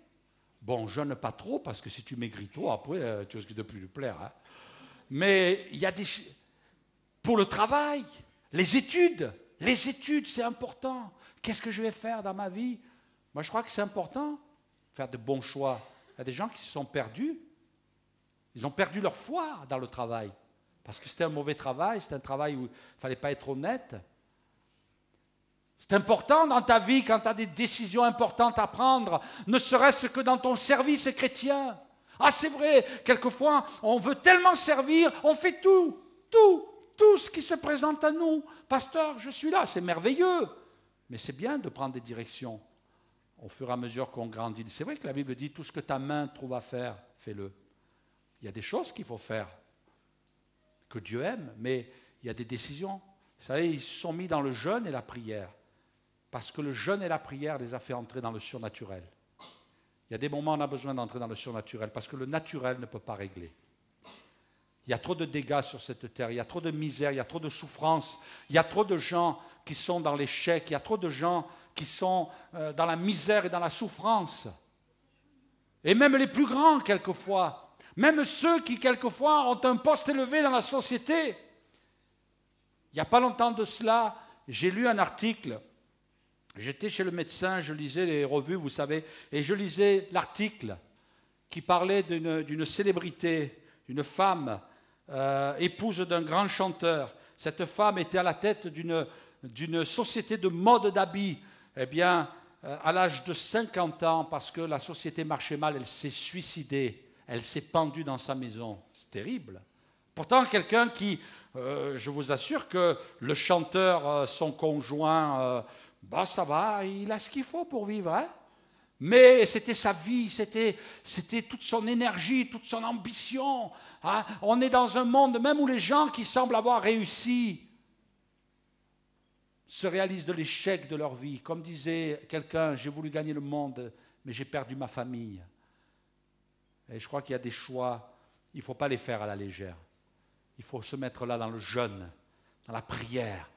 Bon, jeûne pas trop, parce que si tu maigris trop, après, euh, tu risques de plus lui plaire. Hein. Mais il y a des... Pour le travail, les études. Les études, c'est important. Qu'est-ce que je vais faire dans ma vie? Moi, je crois que c'est important faire de bons choix. Il y a des gens qui se sont perdus. Ils ont perdu leur foi dans le travail. Parce que c'était un mauvais travail, c'était un travail où il ne fallait pas être honnête. C'est important dans ta vie quand tu as des décisions importantes à prendre, ne serait-ce que dans ton service chrétien. Ah, c'est vrai, quelquefois, on veut tellement servir, on fait tout, tout, tout ce qui se présente à nous. Pasteur, je suis là, c'est merveilleux. Mais c'est bien de prendre des directions au fur et à mesure qu'on grandit. C'est vrai que la Bible dit tout ce que ta main trouve à faire, fais-le. Il y a des choses qu'il faut faire, que Dieu aime, mais il y a des décisions. Vous savez, ils se sont mis dans le jeûne et la prière, parce que le jeûne et la prière les a fait entrer dans le surnaturel. Il y a des moments où on a besoin d'entrer dans le surnaturel, parce que le naturel ne peut pas régler. Il y a trop de dégâts sur cette terre, il y a trop de misère, il y a trop de souffrance, il y a trop de gens qui sont dans l'échec, il y a trop de gens qui sont euh, dans la misère et dans la souffrance. Et même les plus grands, quelquefois, même ceux qui, quelquefois, ont un poste élevé dans la société. Il n'y a pas longtemps de cela, j'ai lu un article. J'étais chez le médecin, je lisais les revues, vous savez, et je lisais l'article qui parlait d'une célébrité, d'une femme euh, épouse d'un grand chanteur. Cette femme était à la tête d'une société de mode d'habits. Eh bien, euh, à l'âge de 50 ans, parce que la société marchait mal, elle s'est suicidée. Elle s'est pendue dans sa maison. C'est terrible. Pourtant, quelqu'un qui, euh, je vous assure que le chanteur, son conjoint, bah ça va, il a ce qu'il faut pour vivre. Hein mais c'était sa vie, c'était, c'était toute son énergie, toute son ambition. Hein? On est dans un monde même où les gens qui semblent avoir réussi se réalisent de l'échec de leur vie. Comme disait quelqu'un, j'ai voulu gagner le monde, mais j'ai perdu ma famille. Et je crois qu'il y a des choix, il ne faut pas les faire à la légère. Il faut se mettre là dans le jeûne, dans la prière.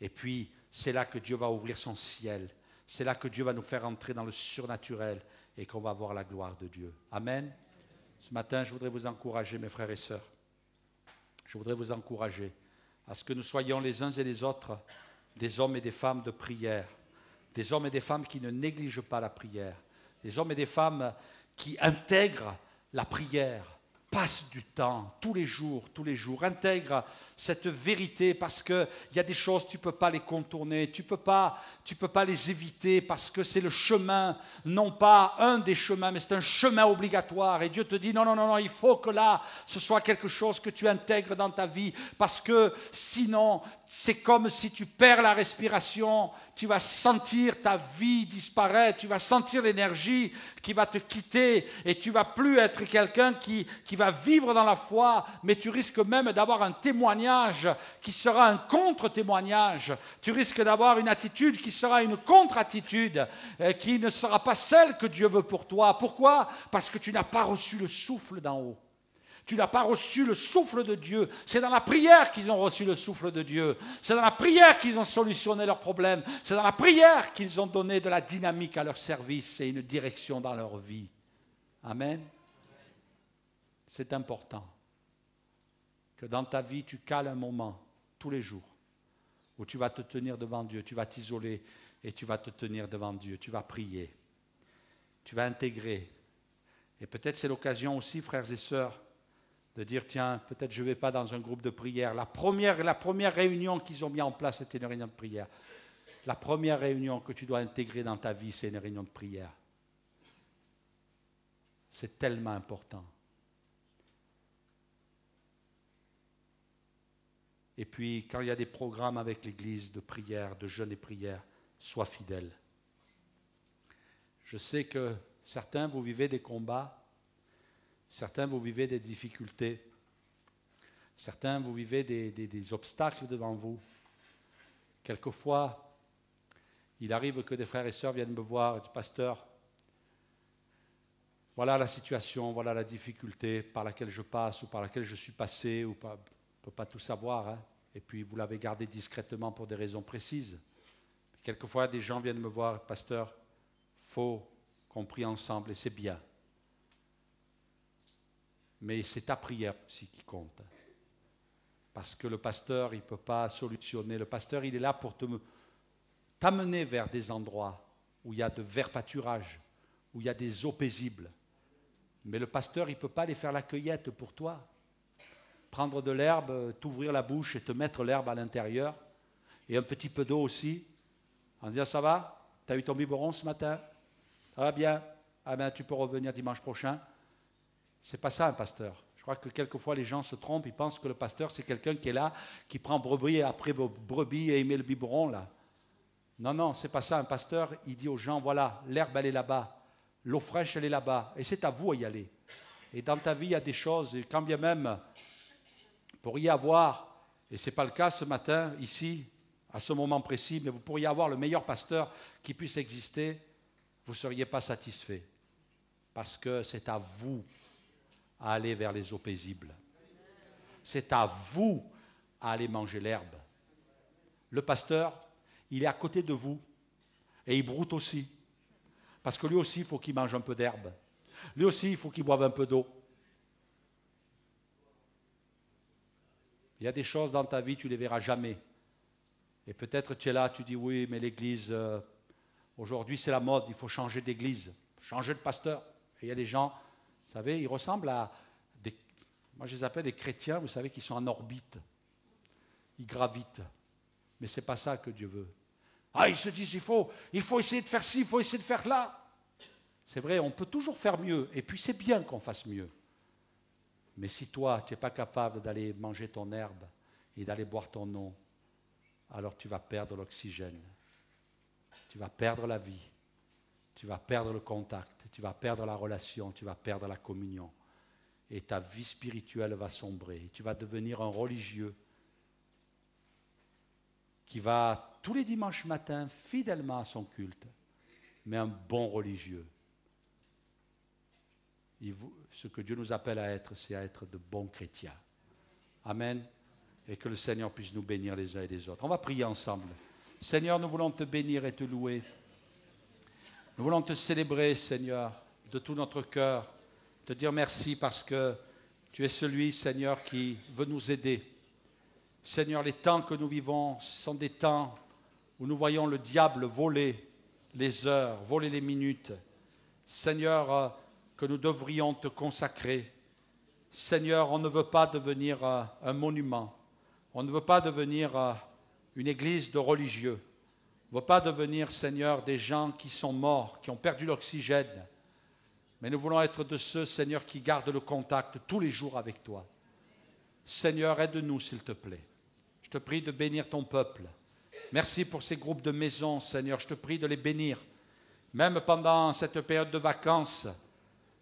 Et puis, c'est là que Dieu va ouvrir son ciel c'est là que Dieu va nous faire entrer dans le surnaturel et qu'on va voir la gloire de Dieu. Amen. Ce matin, je voudrais vous encourager, mes frères et sœurs. Je voudrais vous encourager à ce que nous soyons les uns et les autres des hommes et des femmes de prière, des hommes et des femmes qui ne négligent pas la prière, des hommes et des femmes qui intègrent la prière, passe du temps, tous les jours, tous les jours, intègre cette vérité parce qu'il y a des choses, tu ne peux pas les contourner, tu ne peux, pas, les éviter parce que c'est le chemin, non pas un des chemins, mais c'est un chemin obligatoire. Et Dieu te dit, non, non, non, non, il faut que là, ce soit quelque chose que tu intègres dans ta vie parce que sinon, c'est comme si tu perds la respiration, tu vas sentir ta vie disparaître, tu vas sentir l'énergie qui va te quitter et tu vas plus être quelqu'un qui, qui va vivre dans la foi, mais tu risques même d'avoir un témoignage qui sera un contre-témoignage. Tu risques d'avoir une attitude qui sera une contre-attitude, euh, qui ne sera pas celle que Dieu veut pour toi. Pourquoi? Parce que tu n'as pas reçu le souffle d'en haut. Tu n'as pas reçu le souffle de Dieu. C'est dans la prière qu'ils ont reçu le souffle de Dieu. C'est dans la prière qu'ils ont solutionné leurs problèmes. C'est dans la prière qu'ils ont donné de la dynamique à leur service et une direction dans leur vie. Amen. C'est important que dans ta vie, tu cales un moment tous les jours où tu vas te tenir devant Dieu, tu vas t'isoler et tu vas te tenir devant Dieu, tu vas prier, tu vas intégrer. Et peut-être c'est l'occasion aussi, frères et sœurs, de dire, tiens, peut-être je ne vais pas dans un groupe de prière. La première, la première réunion qu'ils ont mis en place, c'était une réunion de prière. La première réunion que tu dois intégrer dans ta vie, c'est une réunion de prière. C'est tellement important. Et puis, quand il y a des programmes avec l'Église de prière, de jeûne et prière, sois fidèle. Je sais que certains, vous vivez des combats Certains, vous vivez des difficultés. Certains, vous vivez des, obstacles devant vous. Quelquefois, il arrive que des frères et sœurs viennent me voir et disent, pasteur, voilà la situation, voilà la difficulté par laquelle je passe ou par laquelle je suis passé, ou on ne peut pas tout savoir. Hein. Et puis vous l'avez gardé discrètement pour des raisons précises. Quelquefois, des gens viennent me voir, pasteur, faut qu'on prie ensemble et c'est bien mais c'est ta prière aussi qui compte. Parce que le pasteur, il ne peut pas solutionner. Le pasteur, il est là pour t'amener vers des endroits où il y a de verts pâturages, où il y a des eaux paisibles. Mais le pasteur, il ne peut pas aller faire la cueillette pour toi. Prendre de l'herbe, t'ouvrir la bouche et te mettre l'herbe à l'intérieur. Et un petit peu d'eau aussi. En disant, ça va? Tu as eu ton biberon ce matin? Ça bien? Ah bien, tu peux revenir dimanche prochain C'est pas ça un pasteur. Je crois que quelquefois les gens se trompent, ils pensent que le pasteur c'est quelqu'un qui est là, qui prend brebis après brebis et met le biberon là. Non, non, c'est pas ça. Un pasteur, il dit aux gens voilà, l'herbe elle est là-bas, l'eau fraîche elle est là-bas, et c'est à vous à y aller. Et dans ta vie, il y a des choses, et quand bien même, pour y avoir, et ce n'est pas le cas ce matin, ici, à ce moment précis, mais vous pourriez avoir le meilleur pasteur qui puisse exister, vous ne seriez pas satisfait. Parce que c'est à vous à aller vers les eaux paisibles. C'est à vous à aller manger l'herbe. Le pasteur, il est à côté de vous et il broute aussi. Parce que lui aussi, il faut qu'il mange un peu d'herbe. Lui aussi, il faut qu'il boive un peu d'eau. Il y a des choses dans ta vie, tu ne les verras jamais. Et peut-être tu es là, tu dis oui, mais l'Église, euh, aujourd'hui c'est la mode, il faut changer d'église, changer de pasteur. Et il y a des gens, vous savez, ils ressemblent à des, moi je les appelle des chrétiens, vous savez, qui sont en orbite. Ils gravitent. Mais ce n'est pas ça que Dieu veut. Ah, ils se disent, il faut, il faut essayer de faire ci, il faut essayer de faire là. C'est vrai, on peut toujours faire mieux. Et puis c'est bien qu'on fasse mieux. Mais si toi, tu n'es pas capable d'aller manger ton herbe et d'aller boire ton eau, alors tu vas perdre l'oxygène. Tu vas perdre la vie. Tu vas perdre le contact. Tu vas perdre la relation. Tu vas perdre la communion. Et ta vie spirituelle va sombrer. tu vas devenir un religieux qui va tous les dimanches matins fidèlement à son culte, mais un bon religieux. ce que Dieu nous appelle à être, c'est à être de bons chrétiens. Amen. Et que le Seigneur puisse nous bénir les uns et les autres. On va prier ensemble. Seigneur, nous voulons te bénir et te louer. Nous voulons te célébrer, Seigneur, de tout notre cœur, te dire merci parce que tu es celui, Seigneur, qui veut nous aider Seigneur, les temps que nous vivons sont des temps où nous voyons le diable voler les heures, voler les minutes. Seigneur, euh, que nous devrions te consacrer. Seigneur, on ne veut pas devenir euh, un monument. On ne veut pas devenir euh, une église de religieux. Ne veut pas devenir, Seigneur, des gens qui sont morts, qui ont perdu l'oxygène. Mais nous voulons être de ceux, Seigneur, qui gardent le contact tous les jours avec toi. Seigneur, aide-nous, s'il te plaît. Je te prie de bénir ton peuple. Merci pour ces groupes de maisons, Seigneur. Je te prie de les bénir. Même pendant cette période de vacances,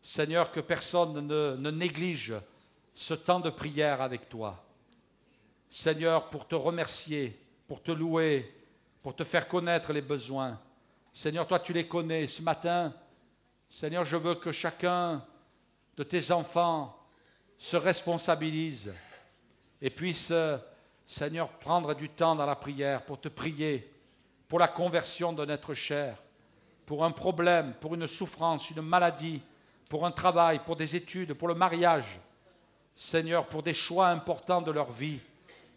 Seigneur, que personne ne, ne néglige ce temps de prière avec toi. Seigneur, pour te remercier, pour te louer, pour te faire connaître les besoins. Seigneur, toi tu les connais. Ce matin, Seigneur, je veux que chacun de tes enfants se responsabilise et puisse Seigneur, prendre du temps dans la prière pour te prier pour la conversion de notre chair, pour un problème, pour une souffrance, une maladie, pour un travail, pour des études, pour le mariage. Seigneur, pour des choix importants de leur vie.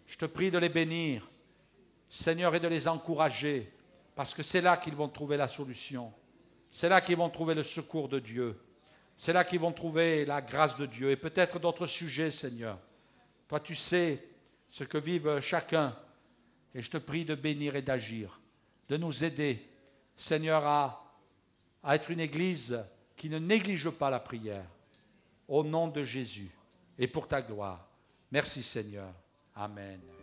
Je te prie de les bénir, Seigneur, et de les encourager, parce que c'est là qu'ils vont trouver la solution. C'est là qu'ils vont trouver le secours de Dieu. C'est là qu'ils vont trouver la grâce de Dieu et peut-être d'autres sujets, Seigneur. Toi, tu sais ce que vivent chacun. Et je te prie de bénir et d'agir, de nous aider, Seigneur, à, à être une Église qui ne néglige pas la prière. Au nom de Jésus et pour ta gloire. Merci Seigneur. Amen.